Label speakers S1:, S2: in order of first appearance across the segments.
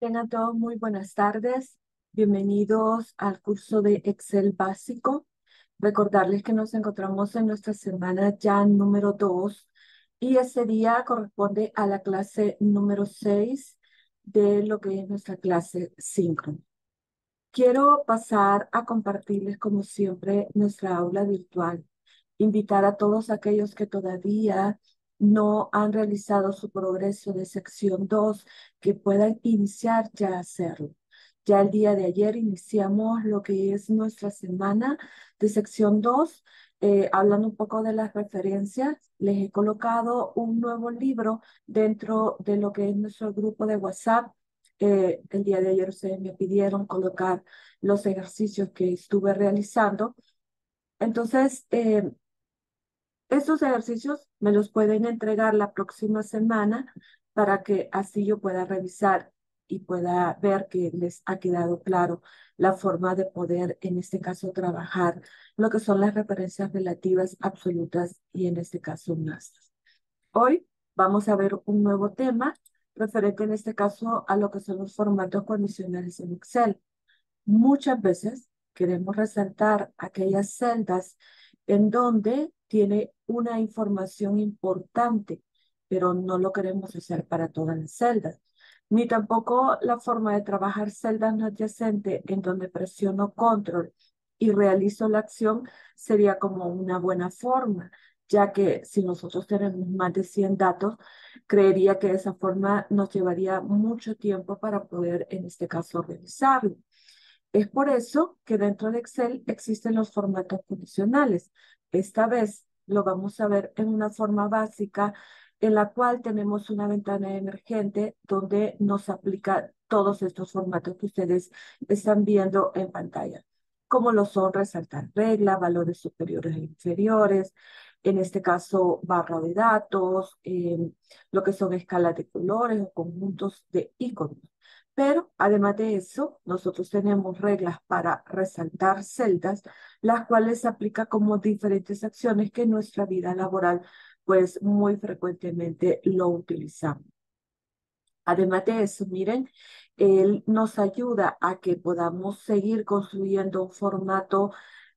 S1: Tengan todos muy buenas tardes. Bienvenidos al curso de Excel básico. Recordarles que nos encontramos en nuestra semana ya número 2 y ese día corresponde a la clase número 6 de lo que es nuestra clase síncrona. Quiero pasar a compartirles como siempre nuestra aula virtual. Invitar a todos aquellos que todavía no han realizado su progreso de sección 2, que puedan iniciar ya a hacerlo. Ya el día de ayer iniciamos lo que es nuestra semana de sección 2, eh, hablando un poco de las referencias. Les he colocado un nuevo libro dentro de lo que es nuestro grupo de WhatsApp. Eh, el día de ayer ustedes me pidieron colocar los ejercicios que estuve realizando. Entonces, eh, estos ejercicios me los pueden entregar la próxima semana para que así yo pueda revisar y pueda ver que les ha quedado claro la forma de poder, en este caso, trabajar lo que son las referencias relativas absolutas y en este caso masas. Hoy vamos a ver un nuevo tema referente en este caso a lo que son los formatos condicionales en Excel. Muchas veces queremos resaltar aquellas celdas en donde tiene una información importante, pero no lo queremos hacer para todas las celdas. Ni tampoco la forma de trabajar celdas no adyacentes en donde presiono control y realizo la acción sería como una buena forma, ya que si nosotros tenemos más de 100 datos, creería que esa forma nos llevaría mucho tiempo para poder, en este caso, revisarlo. Es por eso que dentro de Excel existen los formatos condicionales. Esta vez lo vamos a ver en una forma básica en la cual tenemos una ventana emergente donde nos aplica todos estos formatos que ustedes están viendo en pantalla, como lo son resaltar regla, valores superiores e inferiores, en este caso barra de datos, em, lo que son escalas de colores o conjuntos de iconos. Pero además de eso, nosotros tenemos reglas para resaltar celdas, las cuales se aplican como diferentes acciones que en nuestra vida laboral, pues muy frecuentemente lo utilizamos. Además de eso, miren, él nos ayuda a que podamos seguir construyendo un formato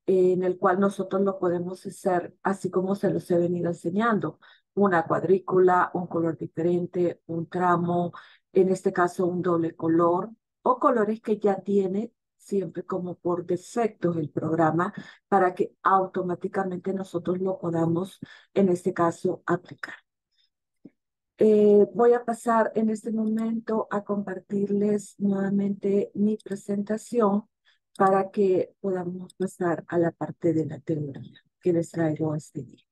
S1: en el cual nosotros lo podemos hacer así como se los he venido enseñando. Una cuadrícula, un color diferente, un tramo, en este caso un doble color, o colores que ya tiene siempre como por defecto el programa para que automáticamente nosotros lo podamos, en este caso, aplicar. Eh, voy a pasar en este momento a compartirles nuevamente mi presentación para que podamos pasar a la parte de la teoría que les traigo este día.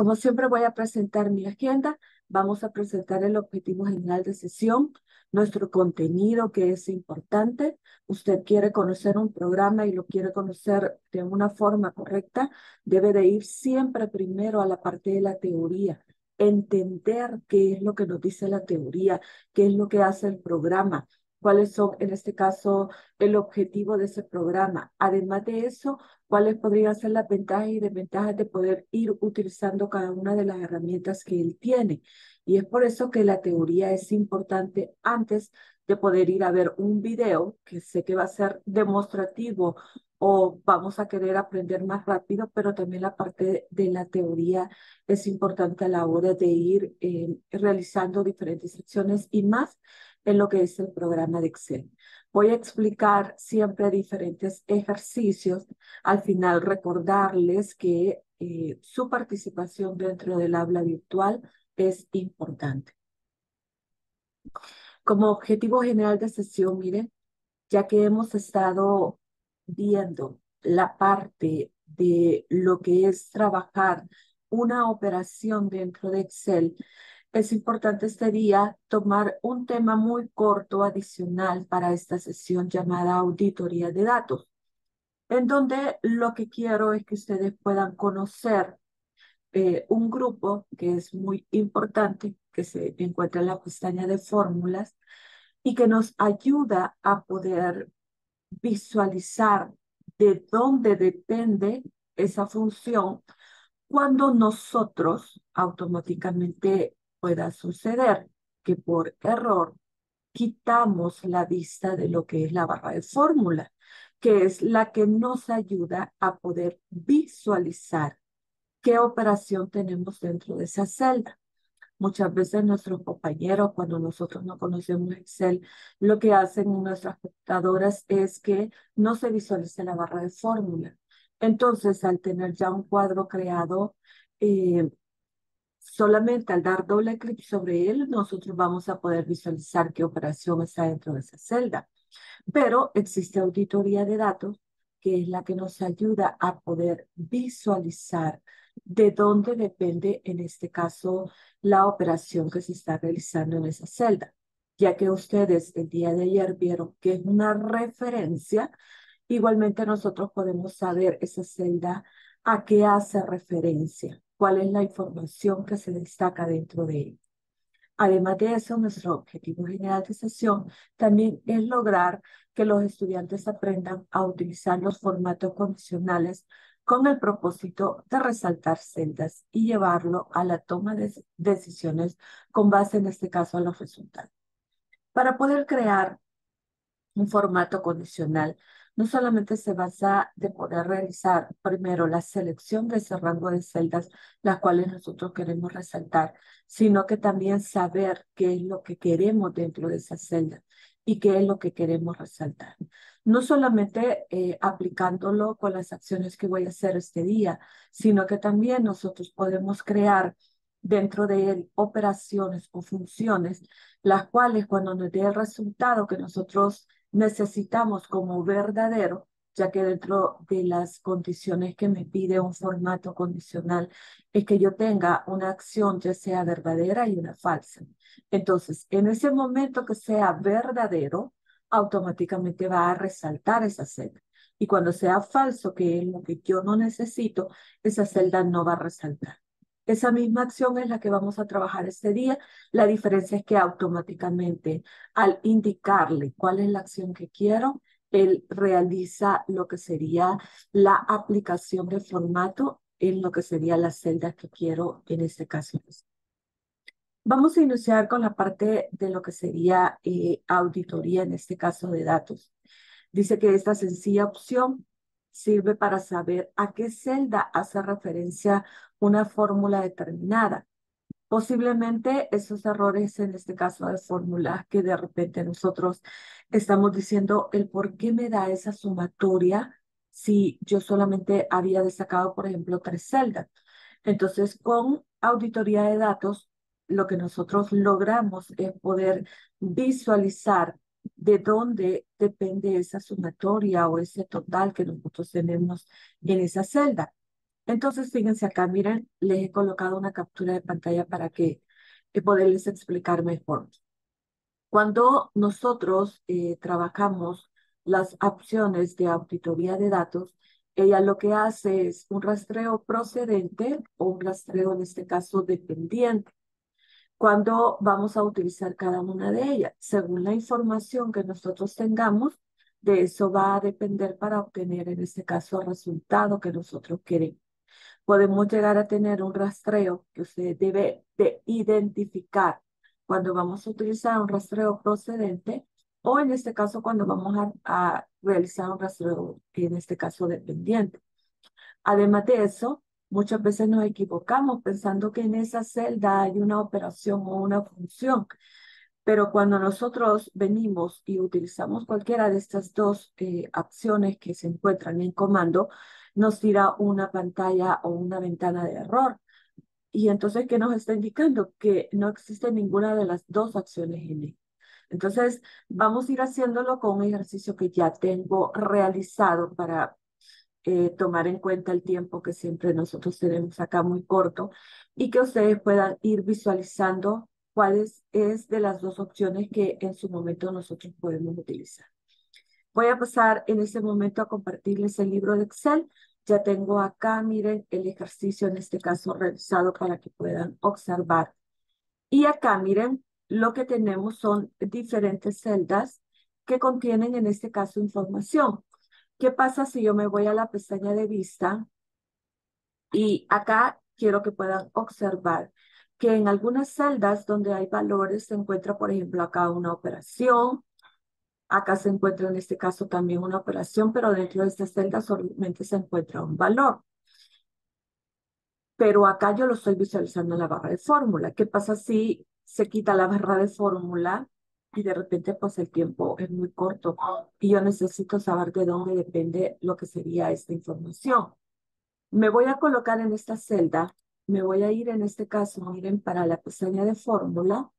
S1: Como siempre voy a presentar mi agenda, vamos a presentar el objetivo general de sesión, nuestro contenido que es importante. Usted quiere conocer un programa y lo quiere conocer de una forma correcta, debe de ir siempre primero a la parte de la teoría, entender qué es lo que nos dice la teoría, qué es lo que hace el programa, cuáles son, en este caso, el objetivo de ese programa. Además de eso, cuáles podrían ser las ventajas y desventajas de poder ir utilizando cada una de las herramientas que él tiene. Y es por eso que la teoría es importante antes de poder ir a ver un video que sé que va a ser demostrativo o vamos a querer aprender más rápido, pero también la parte de la teoría es importante a la hora de ir eh, realizando diferentes secciones y más en lo que es el programa de Excel. Voy a explicar siempre diferentes ejercicios. Al final recordarles que eh, su participación dentro del aula virtual es importante. Como objetivo general de sesión, miren, ya que hemos estado viendo la parte de lo que es trabajar una operación dentro de Excel, es importante este día tomar un tema muy corto adicional para esta sesión llamada auditoría de datos, en donde lo que quiero es que ustedes puedan conocer eh, un grupo que es muy importante, que se encuentra en la pestaña de fórmulas y que nos ayuda a poder visualizar de dónde depende esa función cuando nosotros automáticamente pueda suceder que por error quitamos la vista de lo que es la barra de fórmula, que es la que nos ayuda a poder visualizar qué operación tenemos dentro de esa celda. Muchas veces nuestros compañeros, cuando nosotros no conocemos Excel, lo que hacen en nuestras computadoras es que no se visualice la barra de fórmula. Entonces, al tener ya un cuadro creado, eh, solamente al dar doble clic sobre él, nosotros vamos a poder visualizar qué operación está dentro de esa celda. Pero existe auditoría de datos, que es la que nos ayuda a poder visualizar de dónde depende, en este caso, la operación que se está realizando en esa celda. Ya que ustedes el día de ayer vieron que es una referencia, igualmente nosotros podemos saber esa celda a qué hace referencia, cuál es la información que se destaca dentro de ella. Además de eso, nuestro objetivo general de sesión también es lograr que los estudiantes aprendan a utilizar los formatos condicionales con el propósito de resaltar celdas y llevarlo a la toma de decisiones con base, en este caso, a los resultados. Para poder crear un formato condicional, no solamente se basa de poder realizar primero la selección de ese rango de celdas, las cuales nosotros queremos resaltar, sino que también saber qué es lo que queremos dentro de esa celda y qué es lo que queremos resaltar. No solamente eh, aplicándolo con las acciones que voy a hacer este día, sino que también nosotros podemos crear dentro de él operaciones o funciones, las cuales cuando nos dé el resultado que nosotros necesitamos como verdadero, ya que dentro de las condiciones que me pide un formato condicional es que yo tenga una acción ya sea verdadera y una falsa. Entonces, en ese momento que sea verdadero, automáticamente va a resaltar esa celda. Y cuando sea falso, que es lo que yo no necesito, esa celda no va a resaltar. Esa misma acción es la que vamos a trabajar este día. La diferencia es que automáticamente al indicarle cuál es la acción que quiero, él realiza lo que sería la aplicación de formato en lo que sería la celda que quiero en este caso. Vamos a iniciar con la parte de lo que sería eh, auditoría, en este caso de datos. Dice que esta sencilla opción sirve para saber a qué celda hace referencia una fórmula determinada. Posiblemente esos errores, en este caso de fórmula, que de repente nosotros estamos diciendo el por qué me da esa sumatoria si yo solamente había destacado, por ejemplo, tres celdas. Entonces, con auditoría de datos, lo que nosotros logramos es poder visualizar de dónde depende esa sumatoria o ese total que nosotros tenemos en esa celda. Entonces, fíjense acá, miren, les he colocado una captura de pantalla para que eh, poderles explicar mejor. Cuando nosotros eh, trabajamos las opciones de auditoría de datos, ella lo que hace es un rastreo procedente o un rastreo, en este caso, dependiente cuando vamos a utilizar cada una de ellas. Según la información que nosotros tengamos, de eso va a depender para obtener, en este caso, el resultado que nosotros queremos. Podemos llegar a tener un rastreo que usted debe de identificar cuando vamos a utilizar un rastreo procedente o en este caso cuando vamos a, a realizar un rastreo, en este caso, dependiente. Además de eso, Muchas veces nos equivocamos pensando que en esa celda hay una operación o una función, pero cuando nosotros venimos y utilizamos cualquiera de estas dos eh, acciones que se encuentran en comando, nos tira una pantalla o una ventana de error. Y entonces, ¿qué nos está indicando? Que no existe ninguna de las dos acciones en él. Entonces, vamos a ir haciéndolo con un ejercicio que ya tengo realizado para eh, tomar en cuenta el tiempo que siempre nosotros tenemos acá muy corto y que ustedes puedan ir visualizando cuáles es de las dos opciones que en su momento nosotros podemos utilizar. Voy a pasar en este momento a compartirles el libro de Excel. Ya tengo acá, miren, el ejercicio en este caso realizado para que puedan observar. Y acá, miren, lo que tenemos son diferentes celdas que contienen en este caso información. ¿Qué pasa si yo me voy a la pestaña de vista? Y acá quiero que puedan observar que en algunas celdas donde hay valores se encuentra, por ejemplo, acá una operación, acá se encuentra en este caso también una operación, pero dentro de esta celda solamente se encuentra un valor. Pero acá yo lo estoy visualizando en la barra de fórmula. ¿Qué pasa si se quita la barra de fórmula y de repente pues el tiempo es muy corto y yo necesito saber de dónde depende lo que sería esta información? Me voy a colocar en esta celda, me voy a ir en este caso, miren, para la pestaña de fórmula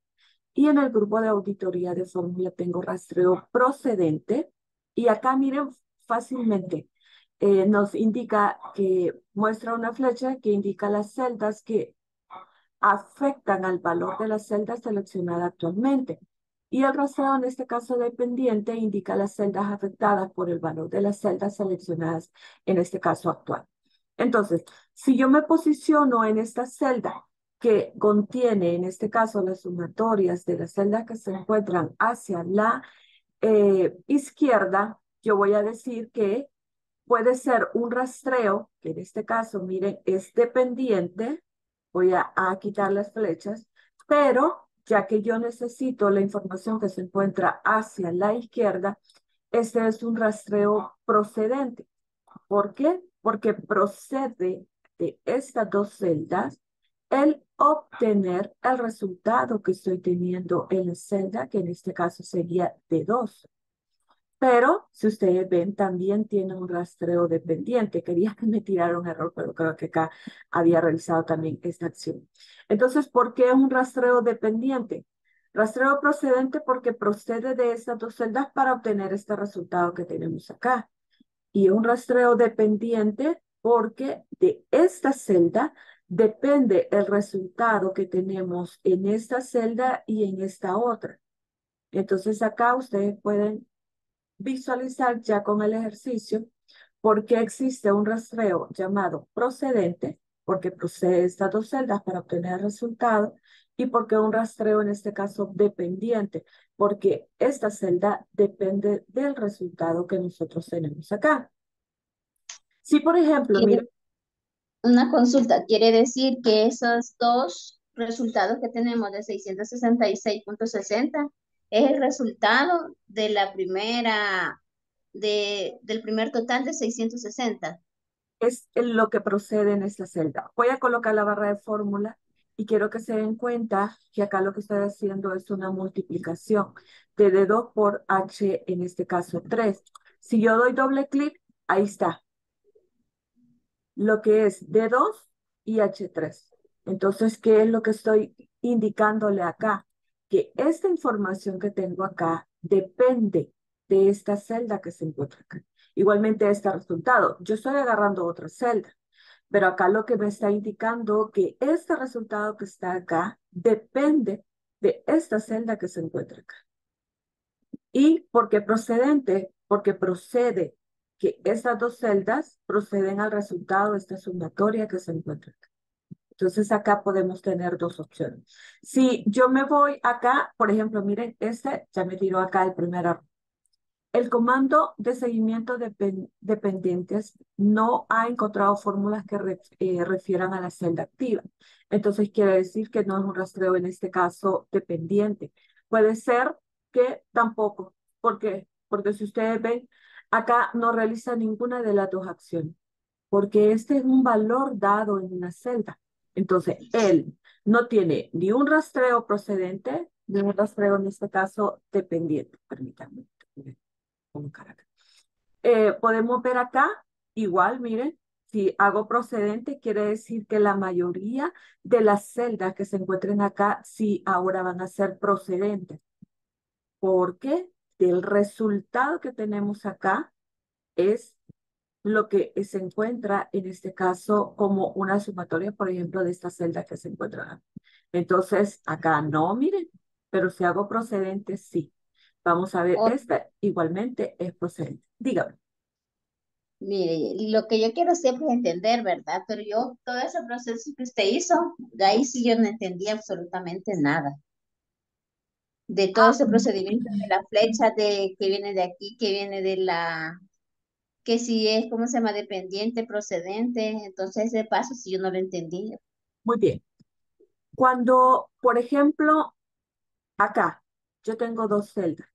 S1: y en el grupo de auditoría de fórmula tengo rastreo procedente y acá miren fácilmente eh, nos indica que muestra una flecha que indica las celdas que afectan al valor de la celda seleccionada actualmente. Y el rastreo en este caso dependiente indica las celdas afectadas por el valor de las celdas seleccionadas en este caso actual. Entonces, si yo me posiciono en esta celda que contiene, en este caso, las sumatorias de las celdas que se encuentran hacia la eh, izquierda, yo voy a decir que puede ser un rastreo, que en este caso, miren, es dependiente. Voy a quitar las flechas, pero ya que yo necesito la información que se encuentra hacia la izquierda, este es un rastreo procedente. ¿Por qué? porque procede de estas dos celdas el obtener el resultado que estoy teniendo en la celda, que en este caso sería de 2. Pero, si ustedes ven, también tiene un rastreo dependiente. Quería que me tirara un error, pero creo que acá había realizado también esta acción. Entonces, ¿por qué es un rastreo dependiente? Rastreo procedente porque procede de estas dos celdas para obtener este resultado que tenemos acá y un rastreo dependiente porque de esta celda depende el resultado que tenemos en esta celda y en esta otra. Entonces acá ustedes pueden visualizar ya con el ejercicio por qué existe un rastreo llamado procedente, porque procede de estas dos celdas para obtener el resultado, y por qué un rastreo en este caso dependiente, porque esta celda depende del resultado que nosotros tenemos acá. Si, por ejemplo, mira.
S2: Una consulta, quiere decir que esos dos resultados que tenemos de 666.60 es el resultado de la primera, de, del primer total de 660.
S1: Es lo que procede en esta celda. Voy a colocar la barra de fórmula y quiero que se den cuenta que acá lo que estoy haciendo es una multiplicación de D2 por H, en este caso 3. Si yo doy doble clic, ahí está. Lo que es D2 y H3. Entonces, ¿qué es lo que estoy indicándole acá? Que esta información que tengo acá depende de esta celda que se encuentra acá. Igualmente este resultado. Yo estoy agarrando otra celda. Pero acá lo que me está indicando que este resultado que está acá depende de esta celda que se encuentra acá. ¿Y por qué procedente? Porque procede que estas dos celdas proceden al resultado de esta sumatoria que se encuentra acá. Entonces acá podemos tener dos opciones. Si yo me voy acá, por ejemplo, miren, este ya me tiró acá el primer error. El comando de seguimiento de dependientes no ha encontrado fórmulas que eh, refieran a la celda activa. Entonces quiere decir que no es un rastreo en este caso dependiente. Puede ser que tampoco. ¿Por qué? Porque si ustedes ven, acá no realiza ninguna de las dos acciones. Porque este es un valor dado en una celda. Entonces, él no tiene ni un rastreo procedente, ni un rastreo en este caso dependiente. Permítanme. Eh, podemos ver acá, igual, miren, si hago procedente, quiere decir que la mayoría de las celdas que se encuentren acá, sí, ahora van a ser procedentes. Porque del resultado que tenemos acá es lo que se encuentra en este caso como una sumatoria, por ejemplo, de esta celda que se encuentra. Entonces, acá no, miren, pero si hago procedente, sí. Vamos a ver, esta igualmente es procedente. Dígame.
S2: Mire, lo que yo quiero siempre es entender, ¿verdad? Pero yo, todo ese proceso que usted hizo, de ahí sí yo no entendí absolutamente nada. De todo ese ah. procedimiento de la flecha de que viene de aquí, que viene de la, que si es, ¿cómo se llama? Dependiente, procedente. Entonces ese paso sí yo no lo entendí.
S1: Muy bien. Cuando, por ejemplo, acá yo tengo dos celdas,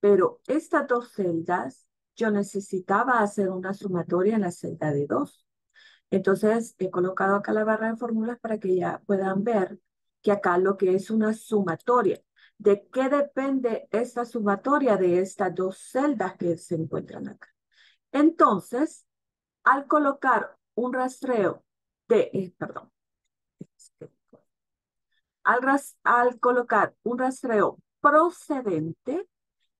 S1: pero estas dos celdas yo necesitaba hacer una sumatoria en la celda de dos. Entonces, he colocado acá la barra de fórmulas para que ya puedan ver que acá lo que es una sumatoria. ¿De qué depende esta sumatoria de estas dos celdas que se encuentran acá? Entonces, al colocar un rastreo de, eh, perdón, al, al colocar un rastreo procedente,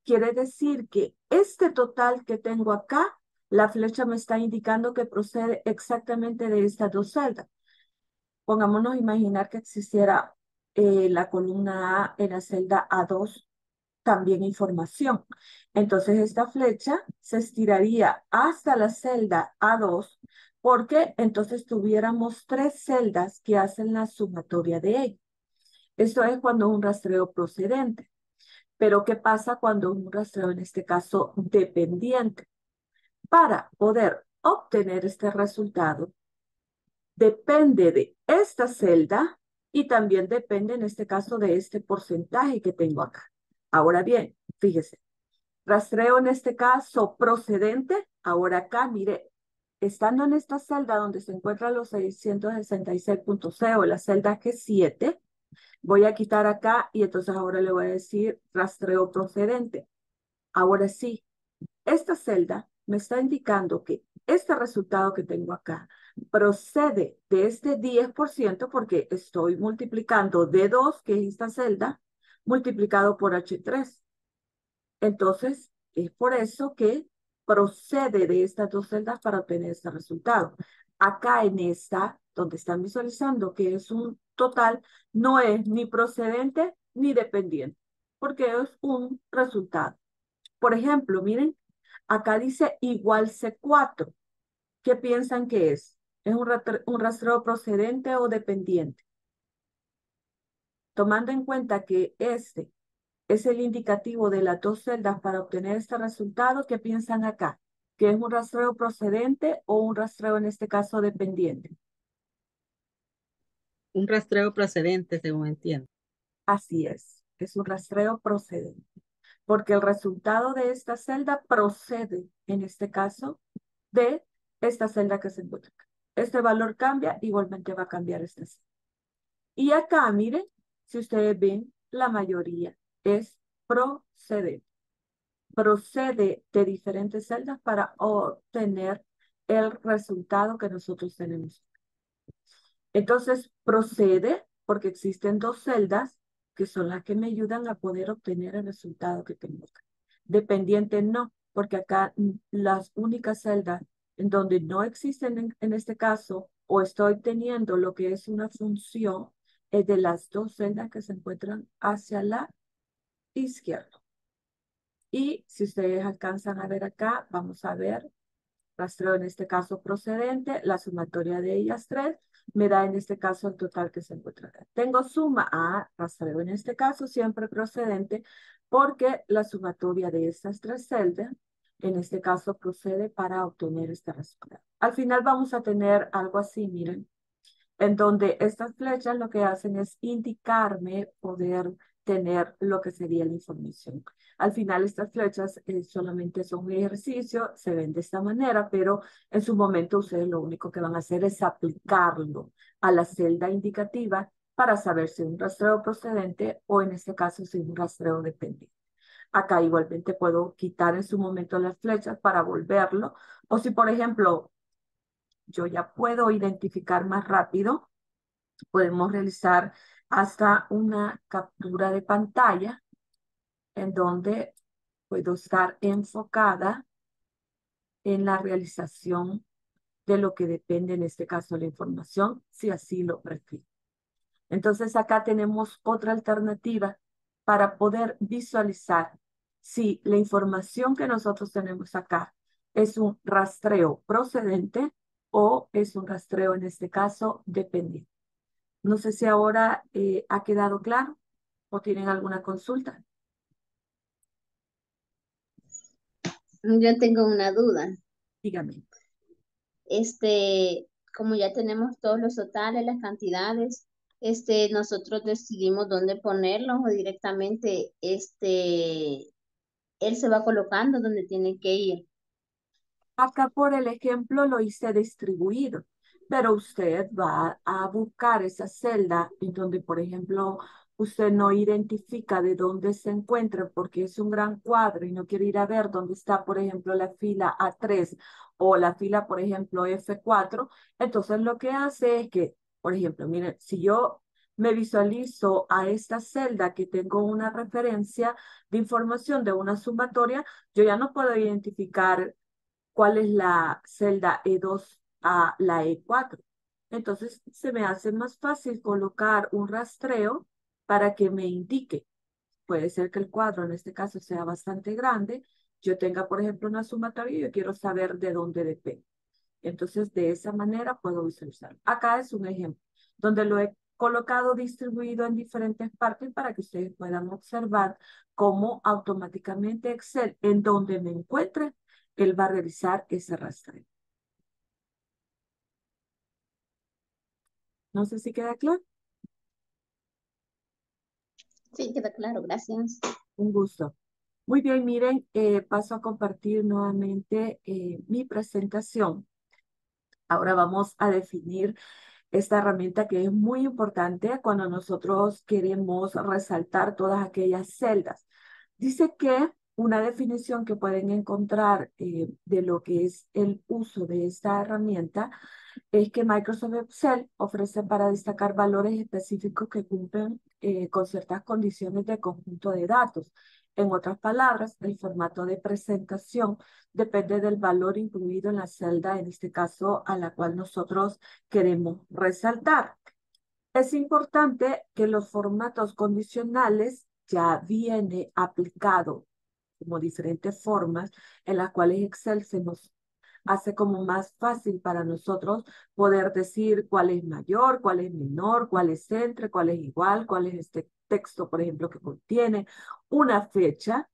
S1: quiere decir que este total que tengo acá, la flecha me está indicando que procede exactamente de estas dos celdas. Pongámonos a imaginar que existiera eh, la columna A en la celda A2, también información. Entonces esta flecha se estiraría hasta la celda A2 porque entonces tuviéramos tres celdas que hacen la sumatoria de ella. Esto es cuando un rastreo procedente. Pero ¿qué pasa cuando un rastreo, en este caso, dependiente? Para poder obtener este resultado, depende de esta celda y también depende, en este caso, de este porcentaje que tengo acá. Ahora bien, fíjese, rastreo en este caso procedente, ahora acá, mire, estando en esta celda donde se encuentran los 666.0, la celda G7, Voy a quitar acá y entonces ahora le voy a decir rastreo procedente. Ahora sí, esta celda me está indicando que este resultado que tengo acá procede de este 10% porque estoy multiplicando D2, que es esta celda, multiplicado por H3. Entonces, es por eso que procede de estas dos celdas para obtener este resultado. Acá en esta, donde están visualizando que es un total no es ni procedente ni dependiente, porque es un resultado. Por ejemplo, miren, acá dice igual C4. ¿Qué piensan que es? ¿Es un, rastreo procedente o dependiente? Tomando en cuenta que este es el indicativo de las dos celdas para obtener este resultado, ¿qué piensan acá? ¿Que es un rastreo procedente o un rastreo en este caso dependiente?
S3: Un rastreo procedente, según entiendo.
S1: Así es, es un rastreo procedente, porque el resultado de esta celda procede, en este caso, de esta celda que se encuentra acá. Este valor cambia, igualmente va a cambiar esta celda. Y acá, miren, si ustedes ven, la mayoría es procedente. Procede de diferentes celdas para obtener el resultado que nosotros tenemos. Entonces procede porque existen dos celdas que son las que me ayudan a poder obtener el resultado que tengo. Dependiente no, porque acá las únicas celdas en donde no existen en, este caso o estoy teniendo lo que es una función es de las dos celdas que se encuentran hacia la izquierda. Y si ustedes alcanzan a ver acá, vamos a ver rastreo en este caso procedente, la sumatoria de ellas tres, me da en este caso el total que se encuentra. Tengo suma a rastreo en este caso siempre procedente porque la sumatoria de estas tres celdas en este caso procede para obtener este resultado. Al final vamos a tener algo así, miren, en donde estas flechas lo que hacen es indicarme poder tener lo que sería la información. Al final estas flechas eh, solamente son un ejercicio, se ven de esta manera, pero en su momento ustedes lo único que van a hacer es aplicarlo a la celda indicativa para saber si es un rastreo procedente o en este caso si es un rastreo dependiente. Acá igualmente puedo quitar en su momento las flechas para volverlo. O si, por ejemplo, yo ya puedo identificar más rápido, podemos realizar hasta una captura de pantalla en donde puedo estar enfocada en la realización de lo que depende, en este caso, la información, si así lo prefiero. Entonces, acá tenemos otra alternativa para poder visualizar si la información que nosotros tenemos acá es un rastreo procedente o es un rastreo, en este caso, dependiente. No sé si ahora eh, ha quedado claro o tienen alguna consulta.
S2: Yo tengo una duda.
S1: Dígame.
S2: Este, como ya tenemos todos los totales, las cantidades, este, nosotros decidimos dónde ponerlos o directamente, este, él se va colocando donde tiene que ir.
S1: Acá por el ejemplo lo hice distribuido, pero usted va a buscar esa celda en donde, por ejemplo, usted no identifica de dónde se encuentra porque es un gran cuadro y no quiere ir a ver dónde está, por ejemplo, la fila A3 o la fila, por ejemplo, F4. Entonces lo que hace es que, por ejemplo, miren, si yo me visualizo a esta celda que tengo una referencia de información de una sumatoria, yo ya no puedo identificar cuál es la celda E2 a la E4. Entonces se me hace más fácil colocar un rastreo para que me indique. Puede ser que el cuadro en este caso sea bastante grande. Yo tenga, por ejemplo, una sumatoria y yo quiero saber de dónde depende. Entonces, de esa manera puedo visualizar. Acá es un ejemplo donde lo he colocado distribuido en diferentes partes para que ustedes puedan observar cómo automáticamente Excel, en donde me encuentre, él va a realizar ese rastreo. No sé si queda claro.
S2: Sí, queda claro, gracias.
S1: Un gusto. Muy bien, miren, eh, paso a compartir nuevamente eh, mi presentación. Ahora vamos a definir esta herramienta que es muy importante cuando nosotros queremos resaltar todas aquellas celdas. Dice que una definición que pueden encontrar eh, de lo que es el uso de esta herramienta es que Microsoft Excel ofrece para destacar valores específicos que cumplen eh, con ciertas condiciones de conjunto de datos. En otras palabras, el formato de presentación depende del valor incluido en la celda, en este caso a la cual nosotros queremos resaltar. Es importante que los formatos condicionales ya viene aplicado como diferentes formas en las cuales Excel se nos hace como más fácil para nosotros poder decir cuál es mayor, cuál es menor, cuál es entre, cuál es igual, cuál es este texto, por ejemplo, que contiene una fecha.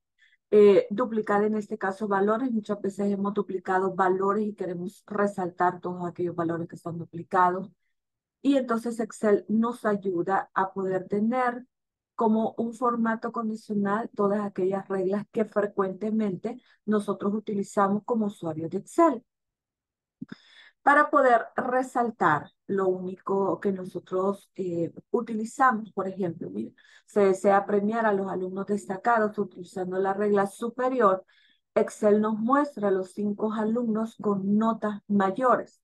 S1: Eh, duplicar en este caso valores. Muchas veces hemos duplicado valores y queremos resaltar todos aquellos valores que están duplicados. Y entonces Excel nos ayuda a poder tener como un formato condicional todas aquellas reglas que frecuentemente nosotros utilizamos como usuarios de Excel. Para poder resaltar lo único que nosotros eh, utilizamos, por ejemplo, se desea premiar a los alumnos destacados utilizando la regla superior, Excel nos muestra los cinco alumnos con notas mayores.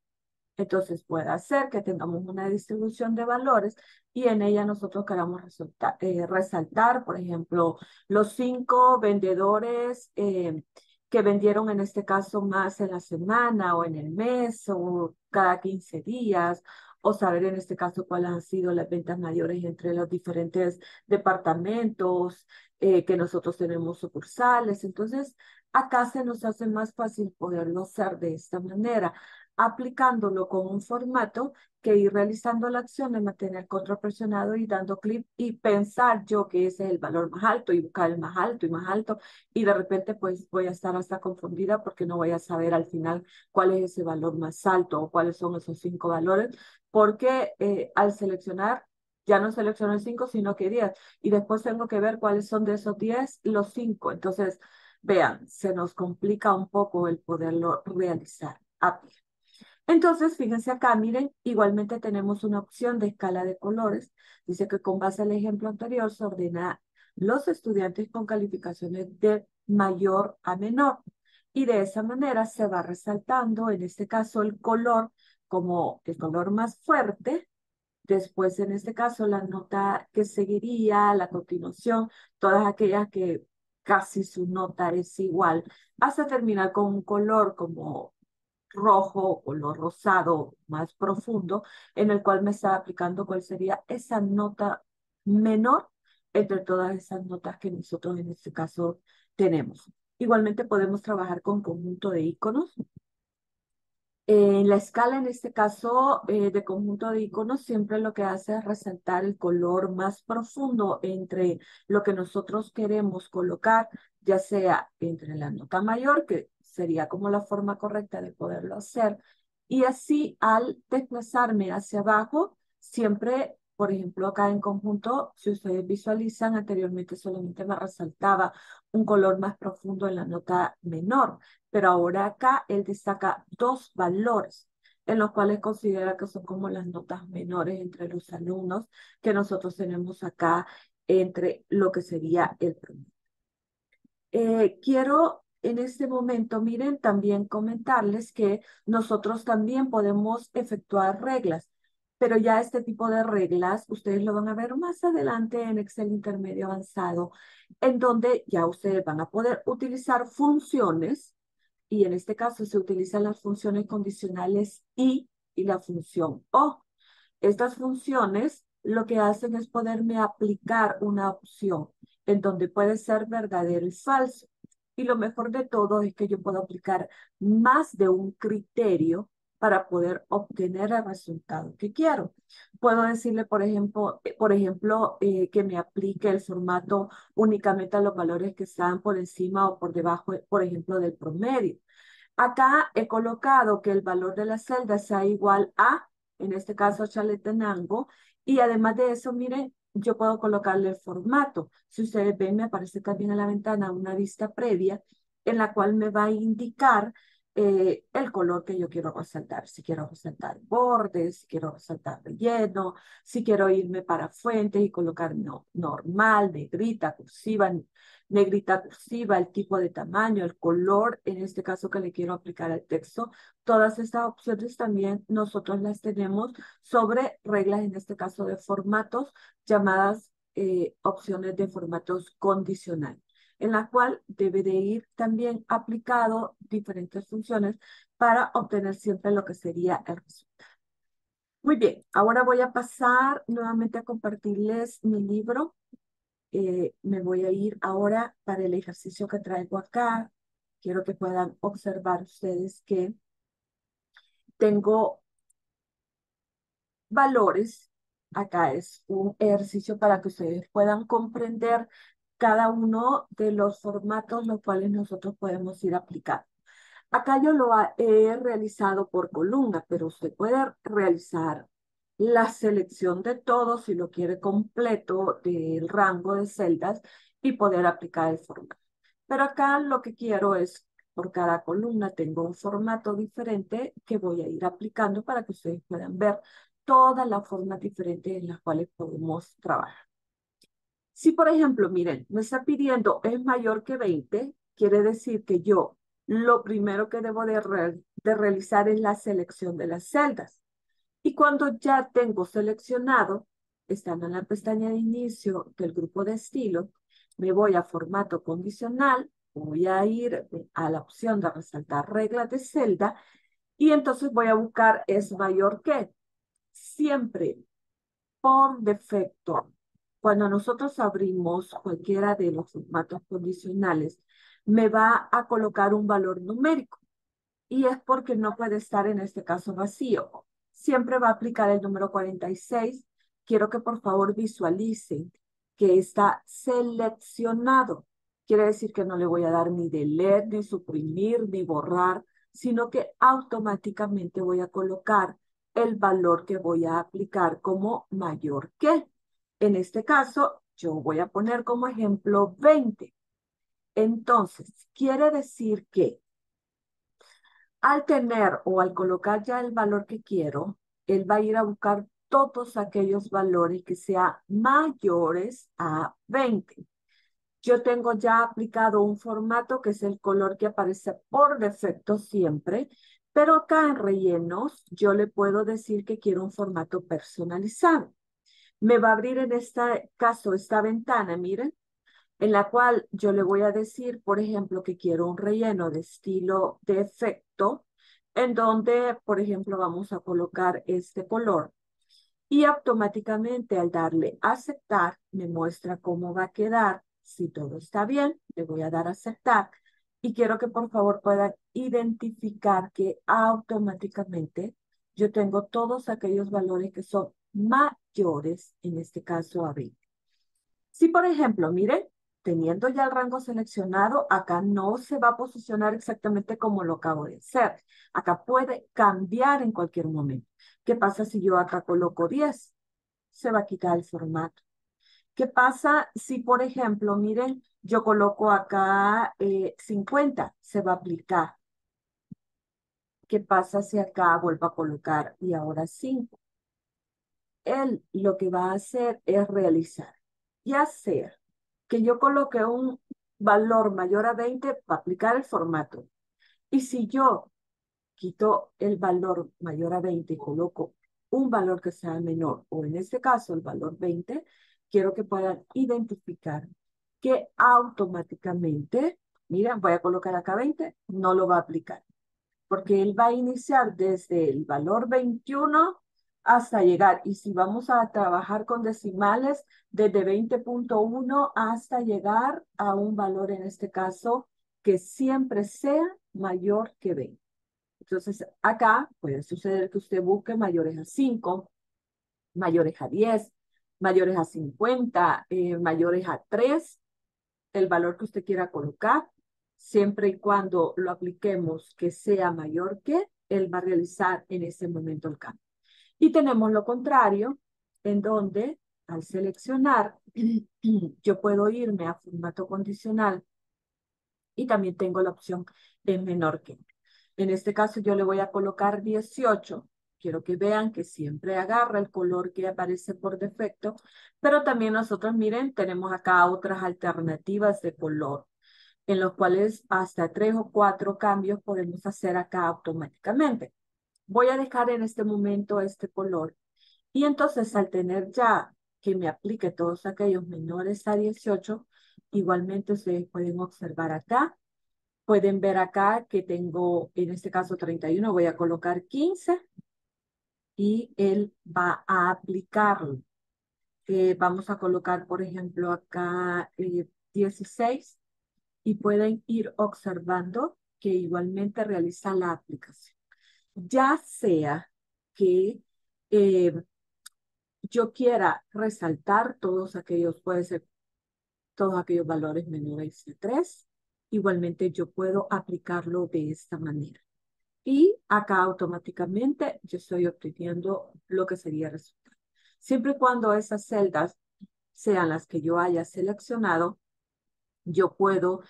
S1: Entonces puede ser que tengamos una distribución de valores y en ella nosotros queramos eh, resaltar, por ejemplo, los cinco vendedores eh, que vendieron en este caso más en la semana o en el mes o cada 15 días, o saber en este caso cuáles han sido las ventas mayores entre los diferentes departamentos eh, que nosotros tenemos sucursales. Entonces, acá se nos hace más fácil poderlo hacer de esta manera aplicándolo con un formato que ir realizando la acción de mantener control presionado y dando clic y pensar yo que ese es el valor más alto y buscar el más alto y más alto. Y de repente pues voy a estar hasta confundida porque no voy a saber al final cuál es ese valor más alto o cuáles son esos cinco valores porque eh, al seleccionar ya no selecciono el cinco sino que diez. Y después tengo que ver cuáles son de esos diez los cinco. Entonces vean se nos complica un poco el poderlo realizar. A pie. Entonces, fíjense acá, miren, igualmente tenemos una opción de escala de colores. Dice que con base al ejemplo anterior se ordena los estudiantes con calificaciones de mayor a menor. Y de esa manera se va resaltando, en este caso, el color como el color más fuerte. Después, en este caso, la nota que seguiría, la continuación, todas aquellas que casi su nota es igual, hasta terminar con un color como rojo, color rosado más profundo, en el cual me está aplicando cuál sería esa nota menor entre todas esas notas que nosotros en este caso tenemos. Igualmente podemos trabajar con conjunto de iconos. En la escala, en este caso, eh, de conjunto de iconos, siempre lo que hace es resaltar el color más profundo entre lo que nosotros queremos colocar, ya sea entre la nota mayor, que sería como la forma correcta de poderlo hacer. Y así al desplazarme hacia abajo, siempre por ejemplo, acá en conjunto, si ustedes visualizan, anteriormente solamente me resaltaba un color más profundo en la nota menor, pero ahora acá él destaca dos valores en los cuales considera que son como las notas menores entre los alumnos que nosotros tenemos acá entre lo que sería el promedio. Eh, quiero en este momento, miren, también comentarles que nosotros también podemos efectuar reglas, pero ya este tipo de reglas ustedes lo van a ver más adelante en Excel Intermedio Avanzado, en donde ya ustedes van a poder utilizar funciones y en este caso se utilizan las funciones condicionales y y la función o. Estas funciones lo que hacen es poderme aplicar una opción en donde puede ser verdadero y falso. Y lo mejor de todo es que yo puedo aplicar más de un criterio para poder obtener el resultado que quiero. Puedo decirle, por ejemplo, eh, por ejemplo eh, que me aplique el formato únicamente a los valores que están por encima o por debajo, por ejemplo, del promedio. Acá he colocado que el valor de la celda sea igual a, en este caso, Chaletenango, y además de eso, miren, yo puedo colocarle formato. Si ustedes ven, me aparece también en la ventana una vista previa en la cual me va a indicar eh, el color que yo quiero resaltar. Si quiero resaltar bordes, si quiero resaltar relleno, si quiero irme para fuentes y colocar no, normal, negrita, cursiva, negrita cursiva, el tipo de tamaño, el color, en este caso que le quiero aplicar al texto. Todas estas opciones también nosotros las tenemos sobre reglas, en este caso de formatos, llamadas eh, opciones de formatos condicionales en la cual debe de ir también aplicado diferentes funciones para obtener siempre lo que sería el resultado. Muy bien, ahora voy a pasar nuevamente a compartirles mi libro. Eh, me voy a ir ahora para el ejercicio que traigo acá. Quiero que puedan observar ustedes que tengo valores. Acá es un ejercicio para que ustedes puedan comprender cada uno de los formatos los cuales nosotros podemos ir aplicando. Acá yo lo he realizado por columna, pero usted puede realizar la selección de todos si lo quiere completo del rango de celdas y poder aplicar el formato. Pero acá lo que quiero es, por cada columna tengo un formato diferente que voy a ir aplicando para que ustedes puedan ver todas las formas diferentes en las cuales podemos trabajar. Si, por ejemplo, miren, me está pidiendo es mayor que 20, quiere decir que yo lo primero que debo de, realizar es la selección de las celdas. Y cuando ya tengo seleccionado, estando en la pestaña de inicio del grupo de estilo, me voy a formato condicional, voy a ir a la opción de resaltar reglas de celda y entonces voy a buscar es mayor que. Siempre por defecto cuando nosotros abrimos cualquiera de los formatos condicionales, me va a colocar un valor numérico. Y es porque no puede estar en este caso vacío. Siempre va a aplicar el número 46. Quiero que por favor visualicen que está seleccionado. Quiere decir que no le voy a dar ni delete, ni suprimir, ni borrar, sino que automáticamente voy a colocar el valor que voy a aplicar como mayor que. En este caso, yo voy a poner como ejemplo 20. Entonces, quiere decir que al tener o al colocar ya el valor que quiero, él va a ir a buscar todos aquellos valores que sean mayores a 20. Yo tengo ya aplicado un formato que es el color que aparece por defecto siempre, pero acá en rellenos yo le puedo decir que quiero un formato personalizado me va a abrir en este caso esta ventana, miren, en la cual yo le voy a decir, por ejemplo, que quiero un relleno de estilo de efecto, en donde, por ejemplo, vamos a colocar este color. Y automáticamente al darle aceptar, me muestra cómo va a quedar. Si todo está bien, le voy a dar aceptar. Y quiero que por favor puedan identificar que automáticamente yo tengo todos aquellos valores que son mayores, en este caso a 20. Si, por ejemplo, miren, teniendo ya el rango seleccionado, acá no se va a posicionar exactamente como lo acabo de hacer. Acá puede cambiar en cualquier momento. ¿Qué pasa si yo acá coloco 10? se va a quitar el formato. ¿Qué pasa si, por ejemplo, miren, yo coloco acá 50, eh, se va a aplicar. ¿Qué pasa si acá vuelvo a colocar y ahora 5? Él lo que va a hacer es realizar, ya sea que yo coloque un valor mayor a 20 para aplicar el formato. Y si yo quito el valor mayor a 20 y coloco un valor que sea menor, o en este caso el valor 20, quiero que puedan identificar que automáticamente, miren, voy a colocar acá 20, no lo va a aplicar, porque él va a iniciar desde el valor 21 hasta llegar, y si vamos a trabajar con decimales, desde 20.1 hasta llegar a un valor, en este caso, que siempre sea mayor que 20. Entonces, acá puede suceder que usted busque mayores a 5, mayores a 10, mayores a 50, eh, mayores a 3, el valor que usted quiera colocar, siempre y cuando lo apliquemos que sea mayor que, él va a realizar en ese momento el cambio. Y tenemos lo contrario, en donde al seleccionar, yo puedo irme a formato condicional y también tengo la opción de menor que. En este caso yo le voy a colocar 18 Quiero que vean que siempre agarra el color que aparece por defecto, pero también nosotros, miren, tenemos acá otras alternativas de color, en los cuales hasta tres o cuatro cambios podemos hacer acá automáticamente. Voy a dejar en este momento este color y entonces al tener ya que me aplique todos aquellos menores a 18, igualmente ustedes pueden observar acá Pueden ver acá que tengo, en este caso 31, voy a colocar 15 y él va a aplicarlo. Eh, vamos a colocar, por ejemplo, acá 16 eh, y pueden ir observando que igualmente realiza la aplicación. Ya sea que eh, yo quiera resaltar todos aquellos, puede ser todos aquellos valores menores de 3, igualmente yo puedo aplicarlo de esta manera y acá automáticamente yo estoy obteniendo lo que sería el resultado. Siempre y cuando esas celdas sean las que yo haya seleccionado, yo puedo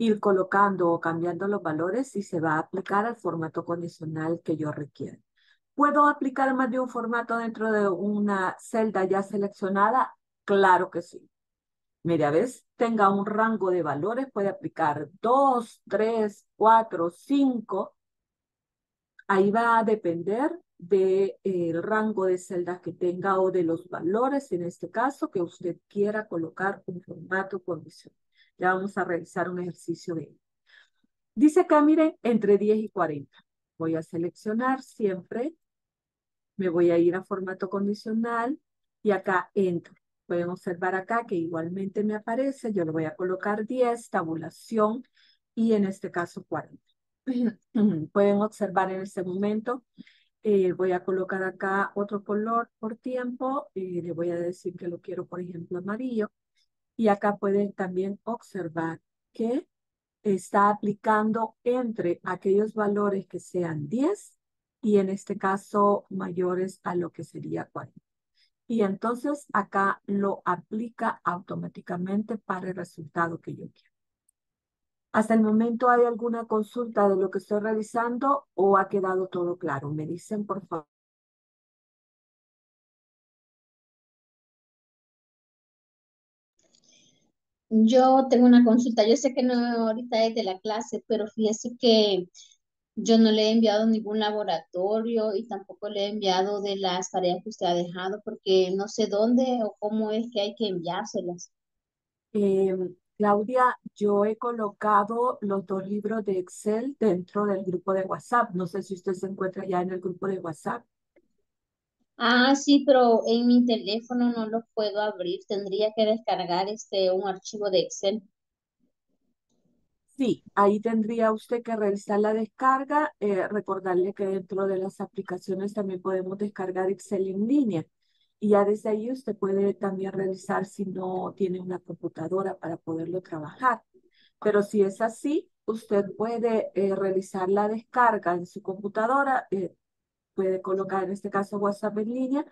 S1: ir colocando o cambiando los valores y se va a aplicar al formato condicional que yo requiera. ¿Puedo aplicar más de un formato dentro de una celda ya seleccionada? Claro que sí. Media vez tenga un rango de valores, puede aplicar 2, 3, 4, 5 Ahí va a depender del de, rango de celdas que tenga o de los valores, en este caso, que usted quiera colocar un formato condicional. Ya vamos a realizar un ejercicio de Dice acá, miren, entre 10 y 40. Voy a seleccionar siempre. Me voy a ir a formato condicional y acá entro. Pueden observar acá que igualmente me aparece. Yo le voy a colocar 10, tabulación y en este caso 40. Pueden observar en este momento. Eh, voy a colocar acá otro color por tiempo. y le voy a decir que lo quiero, por ejemplo, amarillo. Y acá pueden también observar que está aplicando entre aquellos valores que sean 10 y en este caso mayores a lo que sería 40. Y entonces acá lo aplica automáticamente para el resultado que yo quiero. ¿Hasta el momento hay alguna consulta de lo que estoy realizando o ha quedado todo claro? Me dicen, por favor.
S2: Yo tengo una consulta. Yo sé que no ahorita es de la clase, pero fíjese que yo no le he enviado ningún laboratorio y tampoco le he enviado de las tareas que usted ha dejado porque no sé dónde o cómo es que hay que enviárselas.
S1: Eh, Claudia, yo he colocado los dos libros de Excel dentro del grupo de WhatsApp. No sé si usted se encuentra ya en el grupo de WhatsApp.
S2: Ah, sí, pero en mi teléfono no lo puedo abrir. Tendría que descargar este un archivo de Excel.
S1: Sí, ahí tendría usted que realizar la descarga. Eh, recordarle que dentro de las aplicaciones también podemos descargar Excel en línea. Y ya desde ahí usted puede también realizar si no tiene una computadora para poderlo trabajar. Pero si es así, usted puede eh, realizar la descarga en su computadora, eh, puede colocar en este caso WhatsApp en línea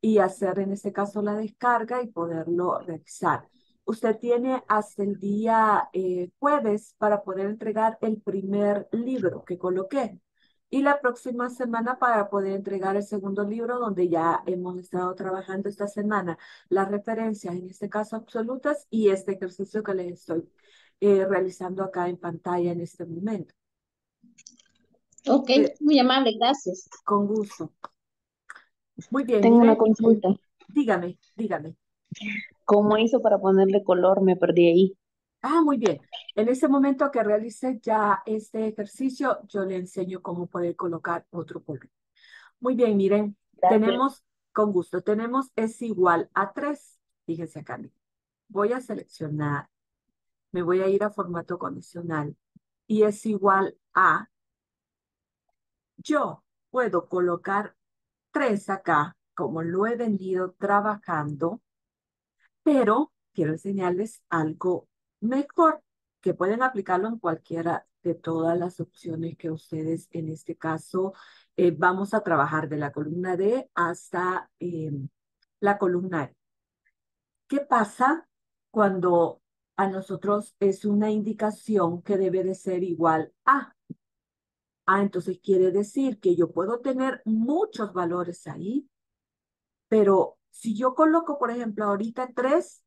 S1: y hacer en este caso la descarga y poderlo revisar. Usted tiene hasta el día eh, jueves para poder entregar el primer libro que coloqué y la próxima semana para poder entregar el segundo libro donde ya hemos estado trabajando esta semana las referencias, en este caso absolutas, y este ejercicio que les estoy eh, realizando acá en pantalla en este momento.
S2: Ok,
S1: Eh,
S2: muy amable, gracias.
S1: Con gusto. Muy bien.
S4: Tengo una consulta.
S1: dígame, dígame.
S4: ¿Cómo hizo para ponerle color? Me perdí ahí.
S1: Ah, muy bien. En ese momento que realice ya este ejercicio, yo le enseño cómo poder colocar otro color. Muy bien, miren,
S4: Gracias.
S1: tenemos, con gusto, tenemos es igual a 3. Fíjense acá, miren. Voy a seleccionar, me voy a ir a formato condicional y es igual a, yo puedo colocar 3 acá, como lo he venido trabajando, pero quiero enseñarles algo mejor, que pueden aplicarlo en cualquiera de todas las opciones que ustedes, en este caso, eh, vamos a trabajar de la columna D hasta eh, la columna E. ¿Qué pasa cuando a nosotros es una indicación que debe de ser igual a? Ah, entonces quiere decir que yo puedo tener muchos valores ahí, pero si yo coloco, por ejemplo, ahorita 3,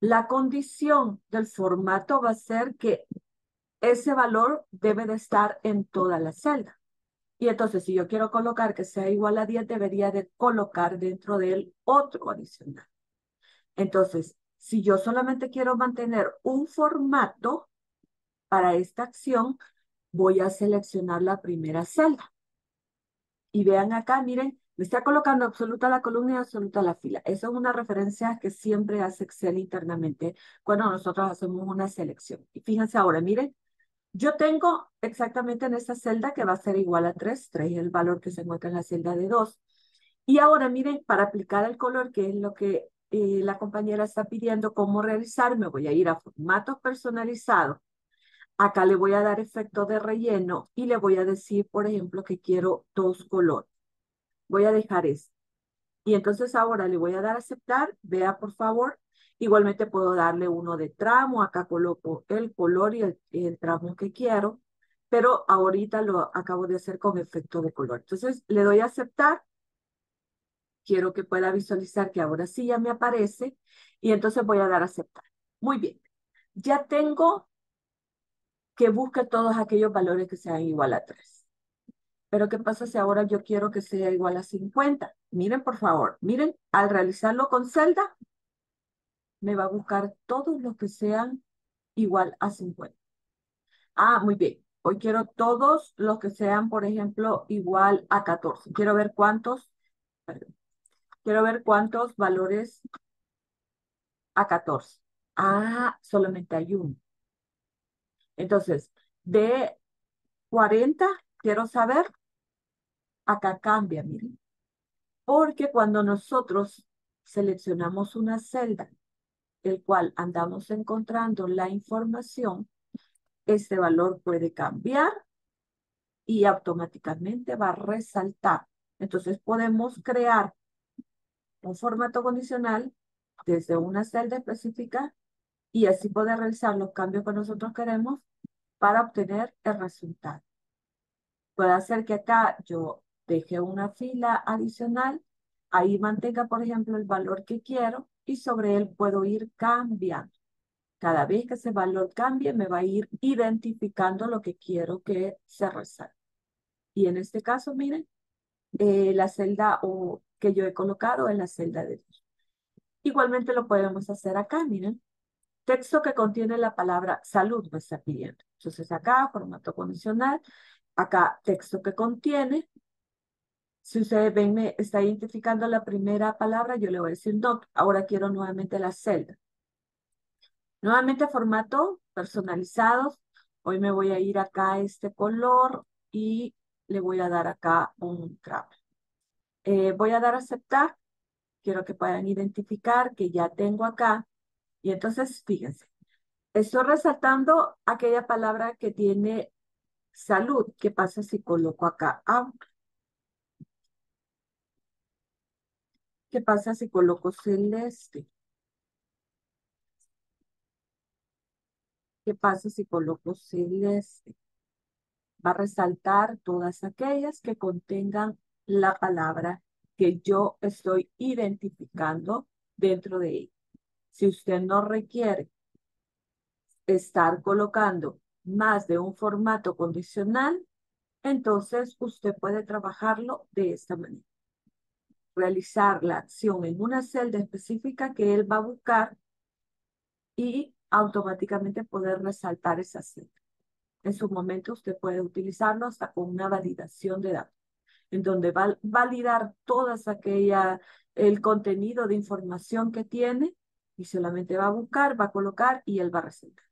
S1: la condición del formato va a ser que ese valor debe de estar en toda la celda. Y entonces, si yo quiero colocar que sea igual a 10, debería de colocar dentro de él otro adicional. Entonces, si yo solamente quiero mantener un formato para esta acción, voy a seleccionar la primera celda. Y vean acá, miren, me está colocando absoluta la columna y absoluta la fila. Eso es una referencia que siempre hace Excel internamente cuando nosotros hacemos una selección. Y fíjense ahora, miren, yo tengo exactamente en esta celda que va a ser igual a 3, 3 es el valor que se encuentra en la celda de 2. Y ahora miren, para aplicar el color, que es lo que eh, la compañera está pidiendo cómo realizar, me voy a ir a formatos personalizados. Acá le voy a dar efecto de relleno y le voy a decir, por ejemplo, que quiero dos colores. Voy a dejar este. Y entonces ahora le voy a dar a aceptar. Vea, por favor. Igualmente puedo darle uno de tramo. Acá coloco el color y el, el tramo que quiero. Pero ahorita lo acabo de hacer con efecto de color. Entonces le doy a aceptar. Quiero que pueda visualizar que ahora sí ya me aparece. Y entonces voy a dar a aceptar. Muy bien. Ya tengo que busque todos aquellos valores que sean igual a 3. Pero ¿qué pasa si ahora yo quiero que sea igual a 50? Miren, por favor, miren, al realizarlo con celda, me va a buscar todos los que sean igual a 50. Ah, muy bien. Hoy quiero todos los que sean, por ejemplo, igual a 14. Quiero ver cuántos, quiero ver cuántos valores a 14. Ah, solamente hay uno. Entonces, de 40, quiero saber, acá cambia, miren. Porque cuando nosotros seleccionamos una celda, el cual andamos encontrando la información, este valor puede cambiar y automáticamente va a resaltar. Entonces podemos crear un formato condicional desde una celda específica y así poder realizar los cambios que nosotros queremos para obtener el resultado. Puede hacer que acá yo deje una fila adicional, ahí mantenga, por ejemplo, el valor que quiero y sobre él puedo ir cambiando. Cada vez que ese valor cambie, me va a ir identificando lo que quiero que se resalte. Y en este caso, miren, eh, la celda o, que yo he colocado es la celda de 2. Igualmente lo podemos hacer acá, miren. Texto que contiene la palabra salud me está pidiendo. Entonces acá, formato condicional, acá texto que contiene. Si ustedes ven, me está identificando la primera palabra, yo le voy a decir no. Ahora quiero nuevamente la celda. Nuevamente formato personalizados. Hoy me voy a ir acá a este color y le voy a dar acá un trap. Eh, voy a dar aceptar. Quiero que puedan identificar que ya tengo acá. Y entonces, fíjense, estoy resaltando aquella palabra que tiene salud. ¿Qué pasa si coloco acá? Ah, ¿Qué pasa si coloco celeste? ¿Qué pasa si coloco celeste? Va a resaltar todas aquellas que contengan la palabra que yo estoy identificando dentro de ella. Si usted no requiere estar colocando más de un formato condicional, entonces usted puede trabajarlo de esta manera. Realizar la acción en una celda específica que él va a buscar y automáticamente poder resaltar esa celda. En su momento usted puede utilizarlo hasta con una validación de datos, en donde va a validar todas aquella, el contenido de información que tiene y solamente va a buscar, va a colocar y él va a resaltar.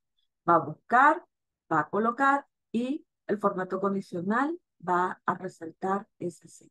S1: Va a buscar, va a colocar y el formato condicional va a resaltar ese sí.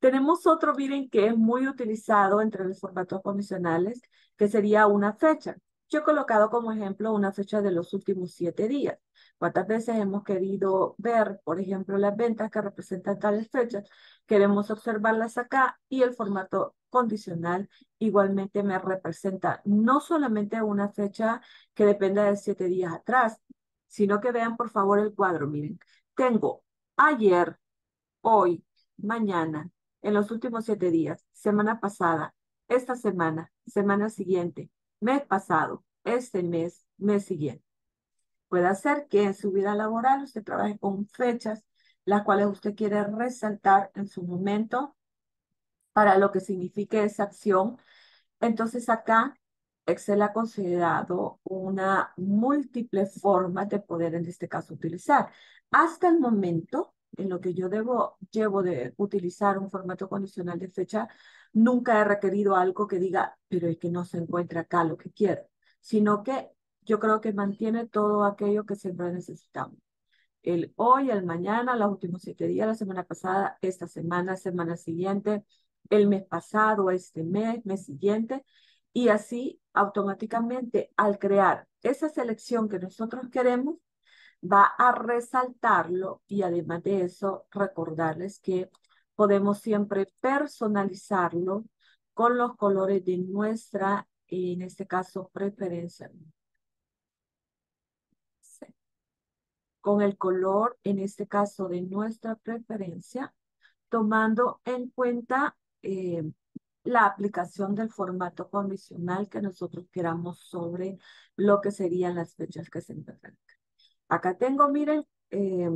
S1: Tenemos otro, miren, que es muy utilizado entre los formatos condicionales, que sería una fecha. Yo he colocado como ejemplo una fecha de los últimos siete días. ¿Cuántas veces hemos querido ver, por ejemplo, las ventas que representan tales fechas? Queremos observarlas acá y el formato condicional igualmente me representa no solamente una fecha que dependa de siete días atrás, sino que vean por favor el cuadro. Miren, tengo ayer, hoy, mañana, en los últimos siete días, semana pasada, esta semana, semana siguiente, mes pasado, este mes, mes siguiente. Puede ser que en su vida laboral usted trabaje con fechas las cuales usted quiere resaltar en su momento para lo que signifique esa acción. Entonces acá Excel ha considerado una múltiple forma de poder en este caso utilizar. Hasta el momento, en lo que yo debo, llevo de utilizar un formato condicional de fecha, nunca he requerido algo que diga, pero es que no se encuentra acá lo que quiero, sino que yo creo que mantiene todo aquello que siempre necesitamos. El hoy, el mañana, los últimos siete días, la semana pasada, esta semana, semana siguiente, el mes pasado, este mes, mes siguiente, y así automáticamente al crear esa selección que nosotros queremos, va a resaltarlo y además de eso, recordarles que podemos siempre personalizarlo con los colores de nuestra, en este caso, preferencia. Con el color, en este caso, de nuestra preferencia, tomando en cuenta eh, la aplicación del formato condicional que nosotros queramos sobre lo que serían las fechas que se encuentran. Acá tengo, miren, eh,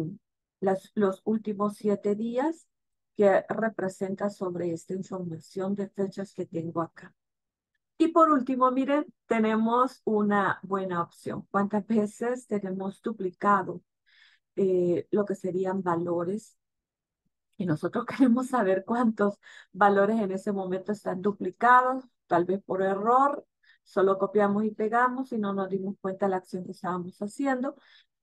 S1: los últimos siete días que representa sobre esta información de fechas que tengo acá. Y por último, miren, tenemos una buena opción. ¿Cuántas veces tenemos duplicado eh, lo que serían valores y nosotros queremos saber cuántos valores en ese momento están duplicados, tal vez por error, solo copiamos y pegamos y no nos dimos cuenta de la acción que estábamos haciendo.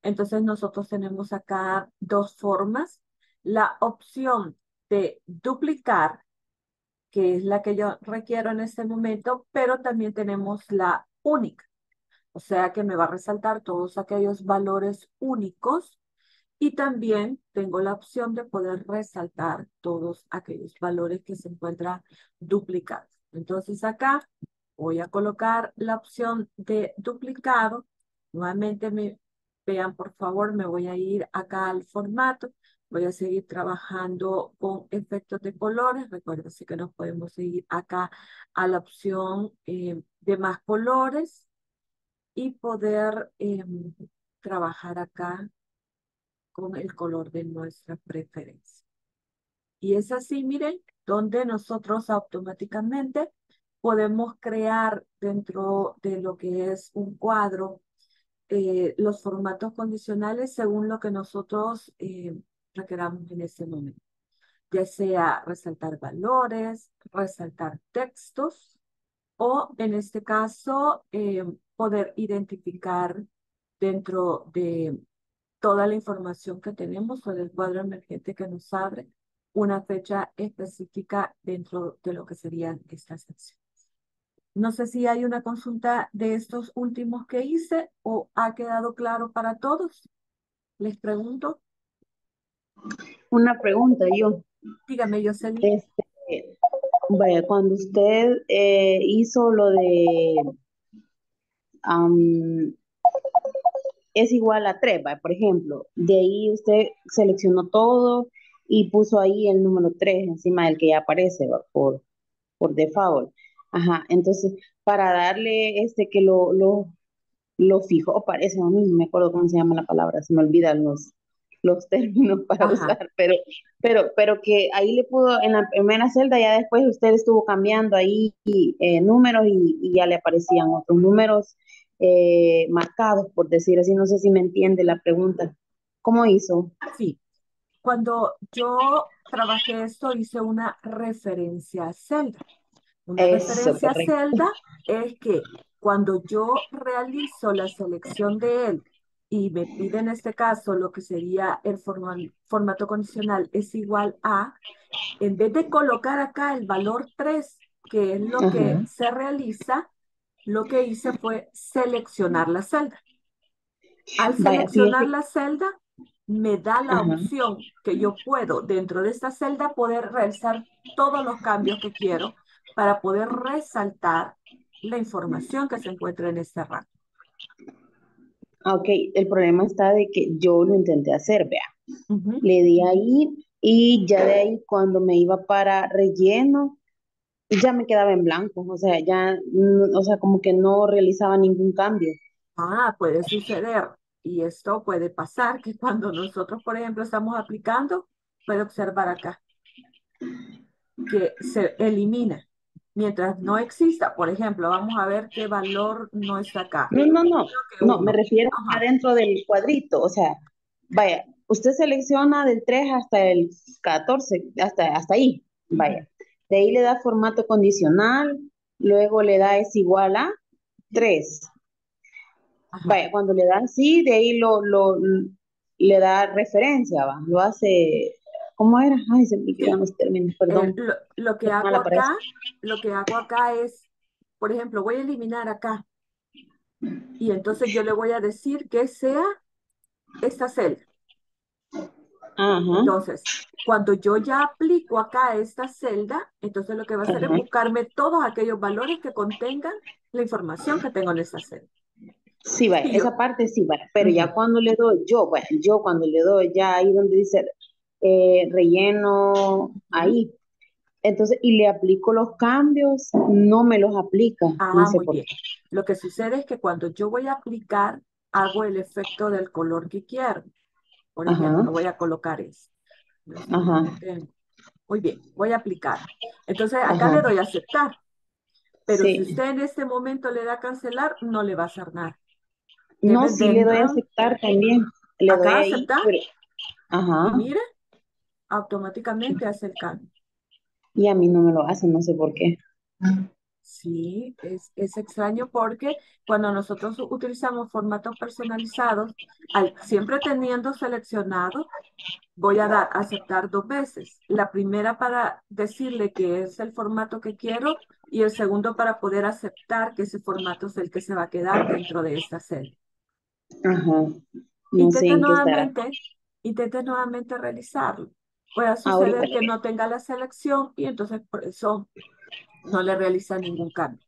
S1: Entonces nosotros tenemos acá dos formas. La opción de duplicar, que es la que yo requiero en este momento, pero también tenemos la única. O sea que me va a resaltar todos aquellos valores únicos y también tengo la opción de poder resaltar todos aquellos valores que se encuentran duplicados. Entonces acá voy a colocar la opción de duplicado. Nuevamente me vean por favor, me voy a ir acá al formato. Voy a seguir trabajando con efectos de colores. Recuerden que nos podemos ir acá a la opción eh, de más colores y poder em, trabajar acá con el color de nuestra preferencia. Y es así, miren, donde nosotros automáticamente podemos crear dentro de lo que es un cuadro eh, los formatos condicionales según lo que nosotros eh, requeramos en ese momento. Ya sea resaltar valores, resaltar textos o en este caso eh, poder identificar dentro de toda la información que tenemos sobre el cuadro emergente que nos abre una fecha específica dentro de lo que serían estas secciones. No sé si hay una consulta de estos últimos que hice o ha quedado claro para todos. Les pregunto.
S4: Una pregunta yo.
S1: Dígame, yo
S4: Este, Vaya, cuando usted eh, hizo lo de am, es igual a 3, por ejemplo, de ahí usted seleccionó todo y puso ahí el número 3 encima del que ya aparece ¿va? por, por default. Ajá, entonces, para darle este que lo, lo, lo fijo, parece, no me acuerdo cómo se llama la palabra, se me olvidan los, los términos para
S1: Ajá.
S4: usar, pero, pero, pero que ahí le pudo, en la primera celda, ya después usted estuvo cambiando ahí eh, números y, y ya le aparecían otros números eh, marcados, por decir así, no sé si me entiende la pregunta. ¿Cómo hizo?
S1: Sí, cuando yo trabajé esto hice una referencia a celda. Una
S4: Eso,
S1: referencia a
S4: correcto.
S1: celda es que cuando yo realizo la selección de él y me pide en este caso lo que sería el forma- formato condicional es igual a, en vez de colocar acá el valor 3, que es lo que se realiza, lo que hice fue seleccionar la celda. Al seleccionar la celda, me da la
S4: ajá.
S1: opción que yo puedo dentro de esta celda poder realizar todos los cambios que quiero para poder resaltar la información que se encuentra en este rango.
S4: Ah, Ok, el problema está de que yo lo intenté hacer, vea. Le di ahí y ya de ahí cuando me iba para relleno, ya me quedaba en blanco, o sea, ya, o sea, como que no realizaba ningún cambio.
S1: Ah, puede suceder. Y esto puede pasar que cuando nosotros, por ejemplo, estamos aplicando, puede observar acá que se elimina. Mientras no exista, por ejemplo, vamos a ver qué valor no está acá.
S4: No, no, no, no, me refiero
S1: Ajá.
S4: adentro del cuadrito, o sea, vaya, usted selecciona del 3 hasta el 14, hasta, hasta ahí, vaya. De ahí le da formato condicional, luego le da es igual a 3.
S1: Ajá.
S4: Vaya, cuando le da así, de ahí lo, lo, le da referencia, va, lo hace, ¿cómo era? Ay, se me olvidan los términos,
S1: Eh,
S4: perdón.
S1: lo, lo que hago acá, lo que hago acá es, por ejemplo, voy a eliminar acá y entonces yo le voy a decir que sea esta celda.
S4: Ajá,
S1: Entonces, cuando yo ya aplico acá esta celda, entonces lo que va a hacer es buscarme todos aquellos valores que contengan la información que tengo en esa celda.
S4: Sí,
S1: yo,
S4: esa parte sí, pero ya cuando le doy, yo, bueno, yo cuando le doy ya ahí donde dice eh, relleno, ahí, entonces, y le aplico los cambios, no me los aplica, no
S1: Ah,
S4: sé
S1: muy
S4: por
S1: bien.
S4: qué.
S1: Lo que sucede es que cuando yo voy a aplicar, hago el efecto del color que quiero. Por
S4: Ajá,
S1: ejemplo, voy a colocar no
S4: ajá.
S1: Muy bien, voy a aplicar. Entonces acá le
S4: ajá,
S1: doy a aceptar, pero si usted en este momento le da a cancelar, no le va a hacer nada.
S4: No,
S1: de
S4: le doy a aceptar también, le doy ahí,
S1: aceptar
S4: pero,
S1: y
S4: ajá,
S1: mire, automáticamente hace el cambio.
S4: y a mí no me lo hace, no sé por qué.
S1: Sí, es, es extraño porque cuando nosotros utilizamos formatos personalizados, al, siempre teniendo seleccionado, voy a dar aceptar dos veces. La primera para decirle que es el formato que quiero y el segundo para poder aceptar que ese formato es el que se va a quedar dentro de esta celda.
S4: Ajá, no
S1: Intente nuevamente, intente nuevamente realizarlo. Puede suceder que no tenga la selección y entonces por eso no le realiza ningún cambio.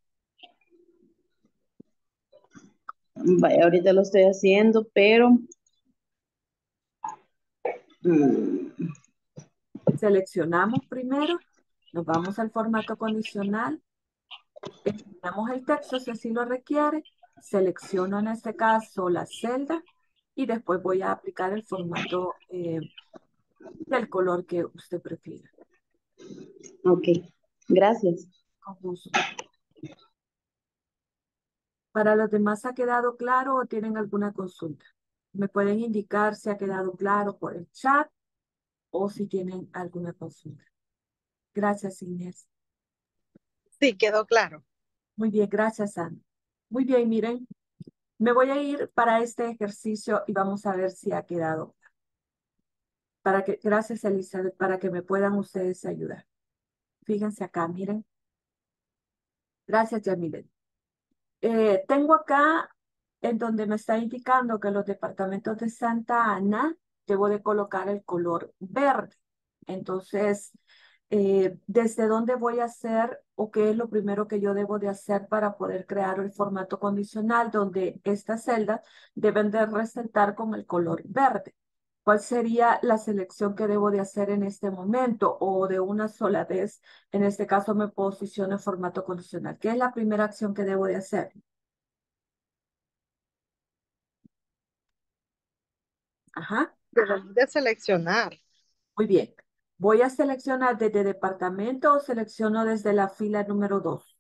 S4: Vaya, ahorita lo estoy haciendo, pero mm,
S1: Seleccionamos primero, nos vamos al formato condicional, eliminamos el texto si así lo requiere, selecciono en este caso la celda y después voy a aplicar el formato eh, del color que usted prefiera.
S4: ok, gracias.
S1: Con gusto. ¿Para los demás ha quedado claro o tienen alguna consulta? Me pueden indicar si ha quedado claro por el chat o si tienen alguna consulta. Gracias, Inés.
S3: Sí, quedó claro.
S1: Muy bien, gracias, Ana. Muy bien, miren, me voy a ir para este ejercicio y vamos a ver si ha quedado. Para que, gracias, Elizabeth, para que me puedan ustedes ayudar. Fíjense acá, miren. Gracias, Yamilet. Eh, tengo acá en donde me está indicando que los departamentos de Santa Ana debo de colocar el color verde. Entonces, eh, desde dónde voy a hacer o qué es lo primero que yo debo de hacer para poder crear el formato condicional donde estas celdas deben de resaltar con el color verde. ¿Cuál sería la selección que debo de hacer en este momento o de una sola vez? En este caso me posiciono en formato condicional. ¿Qué es la primera acción que debo de hacer? Ajá.
S3: Debemos de seleccionar.
S1: Muy bien. Voy a seleccionar desde departamento o selecciono desde la fila número 2.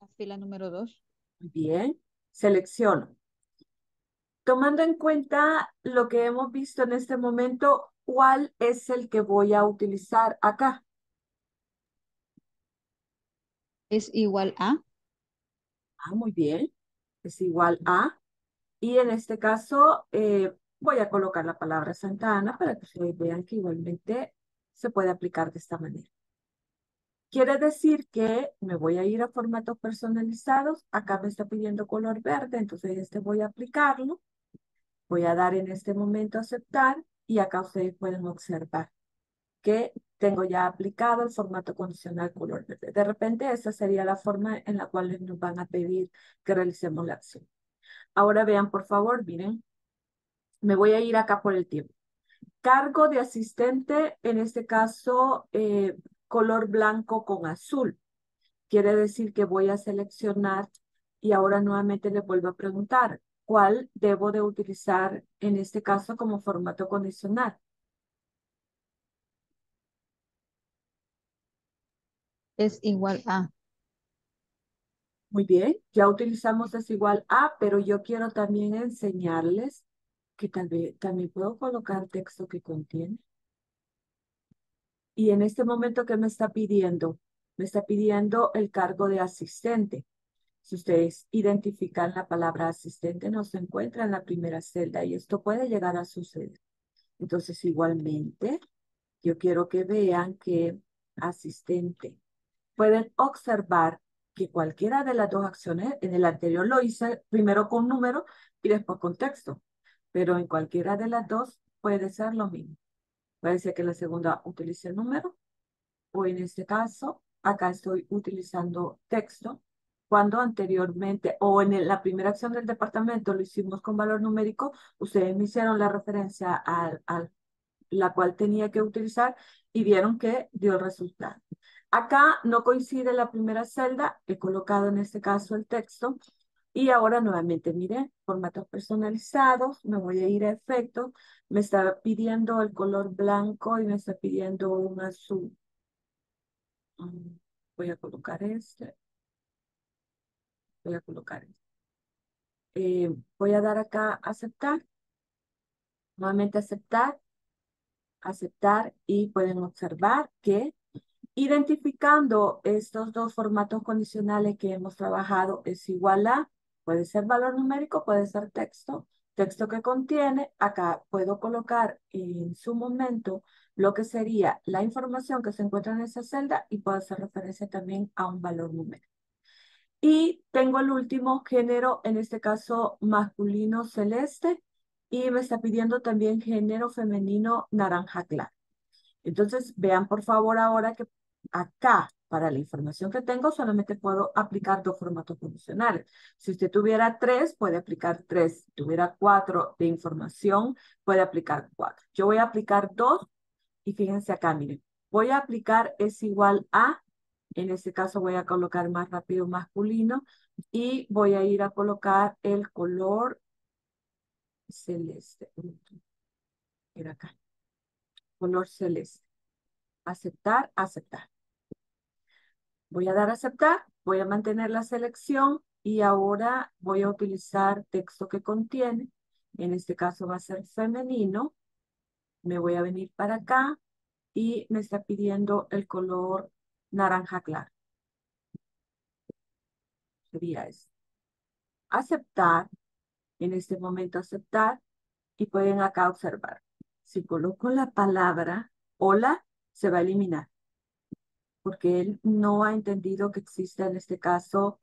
S5: La fila número 2.
S1: Muy bien. Selecciono. Tomando en cuenta lo que hemos visto en este momento, ¿cuál es el que voy a utilizar acá?
S5: Es igual a.
S1: Ah, muy bien. Es igual a. Y en este caso, eh, voy a colocar la palabra Santa Ana para que ustedes vean que igualmente se puede aplicar de esta manera. Quiere decir que me voy a ir a formatos personalizados. Acá me está pidiendo color verde, entonces este voy a aplicarlo. Voy a dar en este momento aceptar y acá ustedes pueden observar que tengo ya aplicado el formato condicional color verde. De repente esa sería la forma en la cual nos van a pedir que realicemos la acción. Ahora vean por favor, miren, me voy a ir acá por el tiempo. Cargo de asistente, en este caso, eh, color blanco con azul. Quiere decir que voy a seleccionar y ahora nuevamente le vuelvo a preguntar, ¿cuál debo de utilizar en este caso como formato condicional?
S5: Es igual a.
S1: Muy bien, ya utilizamos es igual a, pero yo quiero también enseñarles que también, también puedo colocar texto que contiene. Y en este momento, ¿qué me está pidiendo? Me está pidiendo el cargo de asistente. Si ustedes identifican la palabra asistente, no se encuentra en la primera celda y esto puede llegar a suceder. Entonces, igualmente, yo quiero que vean que asistente. Pueden observar que cualquiera de las dos acciones, en el anterior lo hice primero con número y después con texto pero en cualquiera de las dos puede ser lo mismo. Puede ser que la segunda utilice el número o en este caso acá estoy utilizando texto cuando anteriormente o en la primera acción del departamento lo hicimos con valor numérico, ustedes me hicieron la referencia a, a la cual tenía que utilizar y vieron que dio el resultado. Acá no coincide la primera celda, he colocado en este caso el texto y ahora nuevamente, mire, formatos personalizados, me voy a ir a efecto, me está pidiendo el color blanco y me está pidiendo un azul. Mm, voy a colocar este. Voy a colocar. Eh, voy a dar acá aceptar. Nuevamente aceptar. Aceptar y pueden observar que identificando estos dos formatos condicionales que hemos trabajado es igual a Puede ser valor numérico, puede ser texto. Texto que contiene, acá puedo colocar en su momento lo que sería la información que se encuentra en esa celda y puedo hacer referencia también a un valor numérico. Y tengo el último género, en este caso masculino celeste, y me está pidiendo también género femenino naranja claro. Entonces, vean por favor ahora que acá para la información que tengo, solamente puedo aplicar dos formatos condicionales. Si usted tuviera tres, puede aplicar tres. Si tuviera cuatro de información, puede aplicar cuatro. Yo voy a aplicar dos y fíjense acá, miren. Voy a aplicar es igual a, en este caso voy a colocar más rápido masculino y voy a ir a colocar el color celeste. Era acá. Color celeste. Aceptar, aceptar. Voy a dar aceptar, voy a mantener la selección y ahora voy a utilizar texto que contiene. En este caso va a ser femenino. Me voy a venir para acá y me está pidiendo el color naranja claro. Sería este. Aceptar. En este momento aceptar. Y pueden acá observar. Si coloco la palabra hola, se va a eliminar porque él no ha entendido que existe en este caso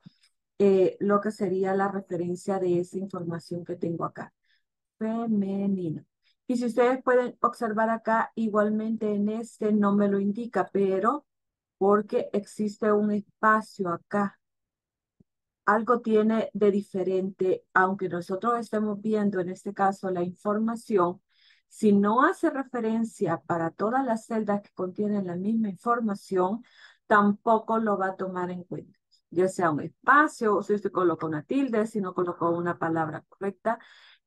S1: eh, lo que sería la referencia de esa información que tengo acá. Femenino. Y si ustedes pueden observar acá, igualmente en este no me lo indica, pero porque existe un espacio acá. Algo tiene de diferente, aunque nosotros estemos viendo en este caso la información, si no hace referencia para todas las celdas que contienen la misma información, tampoco lo va a tomar en cuenta. Ya sea un espacio, si usted coloca una tilde, si no colocó una palabra correcta,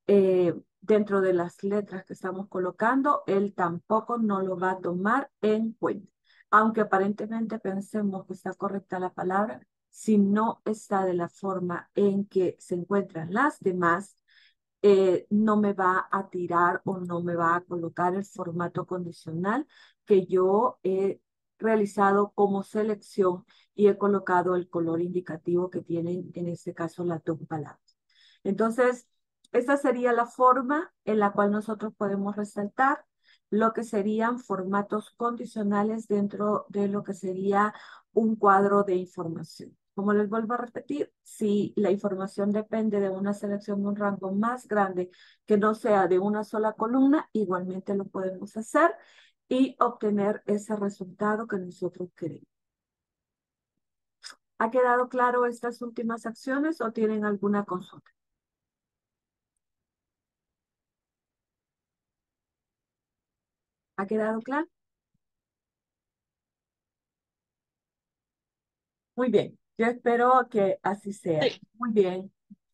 S1: eh, dentro de las letras que estamos colocando, él tampoco no lo va a tomar en cuenta. Aunque aparentemente pensemos que está correcta la palabra, si no está de la forma en que se encuentran las demás, eh, no me va a tirar o no me va a colocar el formato condicional que yo he realizado como selección y he colocado el color indicativo que tienen en este caso las dos palabras. Entonces, esta sería la forma en la cual nosotros podemos resaltar lo que serían formatos condicionales dentro de lo que sería un cuadro de información. Como les vuelvo a repetir, si la información depende de una selección de un rango más grande que no sea de una sola columna, igualmente lo podemos hacer y obtener ese resultado que nosotros queremos. ¿Ha quedado claro estas últimas acciones o tienen alguna consulta? ¿Ha quedado claro? Muy bien. Yo espero que así sea. Muy bien.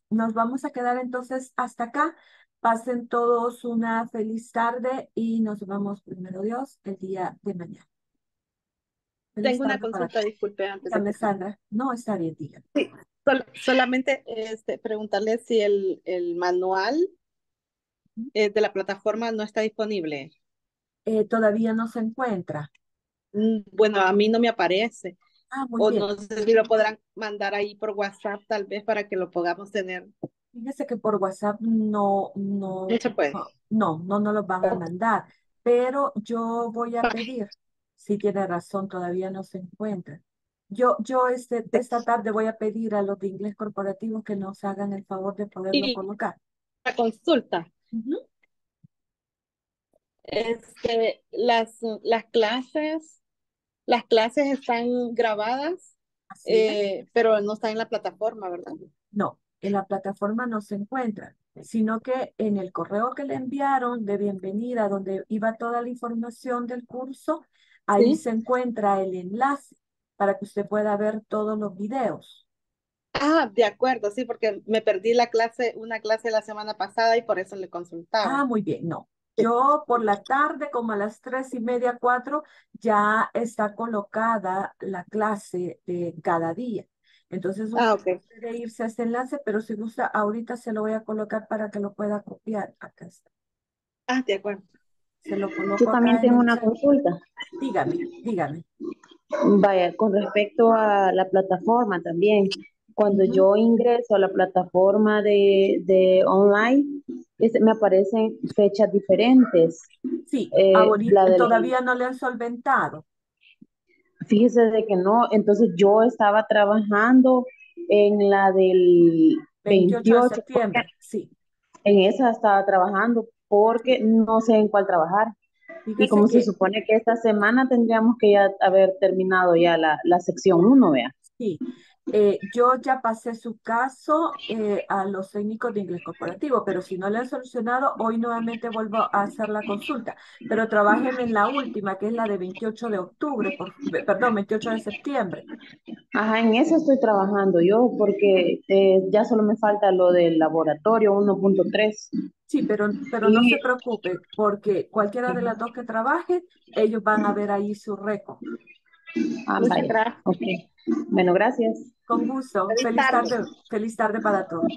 S1: Nos vamos a quedar entonces hasta acá. Pasen todos una feliz tarde y nos vemos primero Dios el día de mañana.
S3: Tengo una consulta, disculpe, antes
S1: de Sandra. No, está bien, diga.
S3: Sí, solamente este, preguntarle si el, el manual eh, de la plataforma no está disponible.
S1: Eh, todavía no se encuentra.
S3: Mm, bueno, a mí no me aparece.
S1: Ah, muy
S3: o
S1: bien.
S3: no sé si lo podrán mandar ahí por WhatsApp tal vez para que lo podamos tener.
S1: Fíjese que por WhatsApp no, no,
S3: No se puede.
S1: no, no, no los van a mandar, pero yo voy a pedir, si tiene razón, todavía no se encuentra. Yo, yo este, esta tarde voy a pedir a los de inglés corporativo que nos hagan el favor de poderlo
S3: Y
S1: colocar.
S3: la consulta.
S1: Ujú.
S3: Este, las, las clases, las clases están grabadas, eh, pero no están en la plataforma, ¿verdad?
S1: No, en la plataforma no se encuentra, sino que en el correo que le enviaron de bienvenida, donde iba toda la información del curso, ahí
S3: Sí.
S1: se encuentra el enlace para que usted pueda ver todos los videos.
S3: Ah, de acuerdo, sí, porque me perdí la clase, una clase la semana pasada y por eso le
S1: Ah,
S3: consultaba.
S1: muy bien, no. Yo por la tarde, como a las tres y media, cuatro, ya está colocada la clase de cada día. Entonces
S3: Ah,
S1: usted
S3: ok.
S1: puede irse a este enlace, pero si gusta, ahorita se lo voy a colocar para que lo pueda copiar. Acá está.
S3: Ah, de acuerdo.
S1: Se lo
S4: Yo
S1: coloco
S4: también
S1: acá en
S4: tengo una
S1: chat.
S4: consulta.
S1: Dígame, dígame.
S4: Vaya, con respecto a la plataforma también, cuando yo ingreso a la plataforma de, de online, este, me aparecen fechas diferentes.
S1: Sí,
S4: Eh,
S1: ahorita
S4: la
S1: todavía no le han solventado.
S4: fíjese de que no, entonces yo estaba trabajando en la del
S1: 28 de
S4: 28,
S1: septiembre, sí.
S4: en esa estaba trabajando porque no sé en cuál trabajar. Y como se supone que esta semana tendríamos que ya haber terminado ya la, la sección 1, vea.
S1: Sí, eh, yo ya pasé su caso eh, a los técnicos de inglés corporativo, pero si no le han solucionado, hoy nuevamente vuelvo a hacer la consulta. Pero trabajen en la última, que es la de 28 de octubre, por, perdón, 28 de septiembre.
S4: Ajá, en eso estoy trabajando yo porque eh, ya solo me falta lo del laboratorio 1.3.
S1: Sí, pero, pero no se preocupe, porque cualquiera de las dos que trabaje, ellos van a ver ahí su récord.
S4: ah,
S3: Muchas gracias.
S4: Ok. Bueno, gracias.
S1: Con gusto.
S3: Feliz
S1: Feliz
S3: tarde.
S1: tarde, feliz tarde para todos.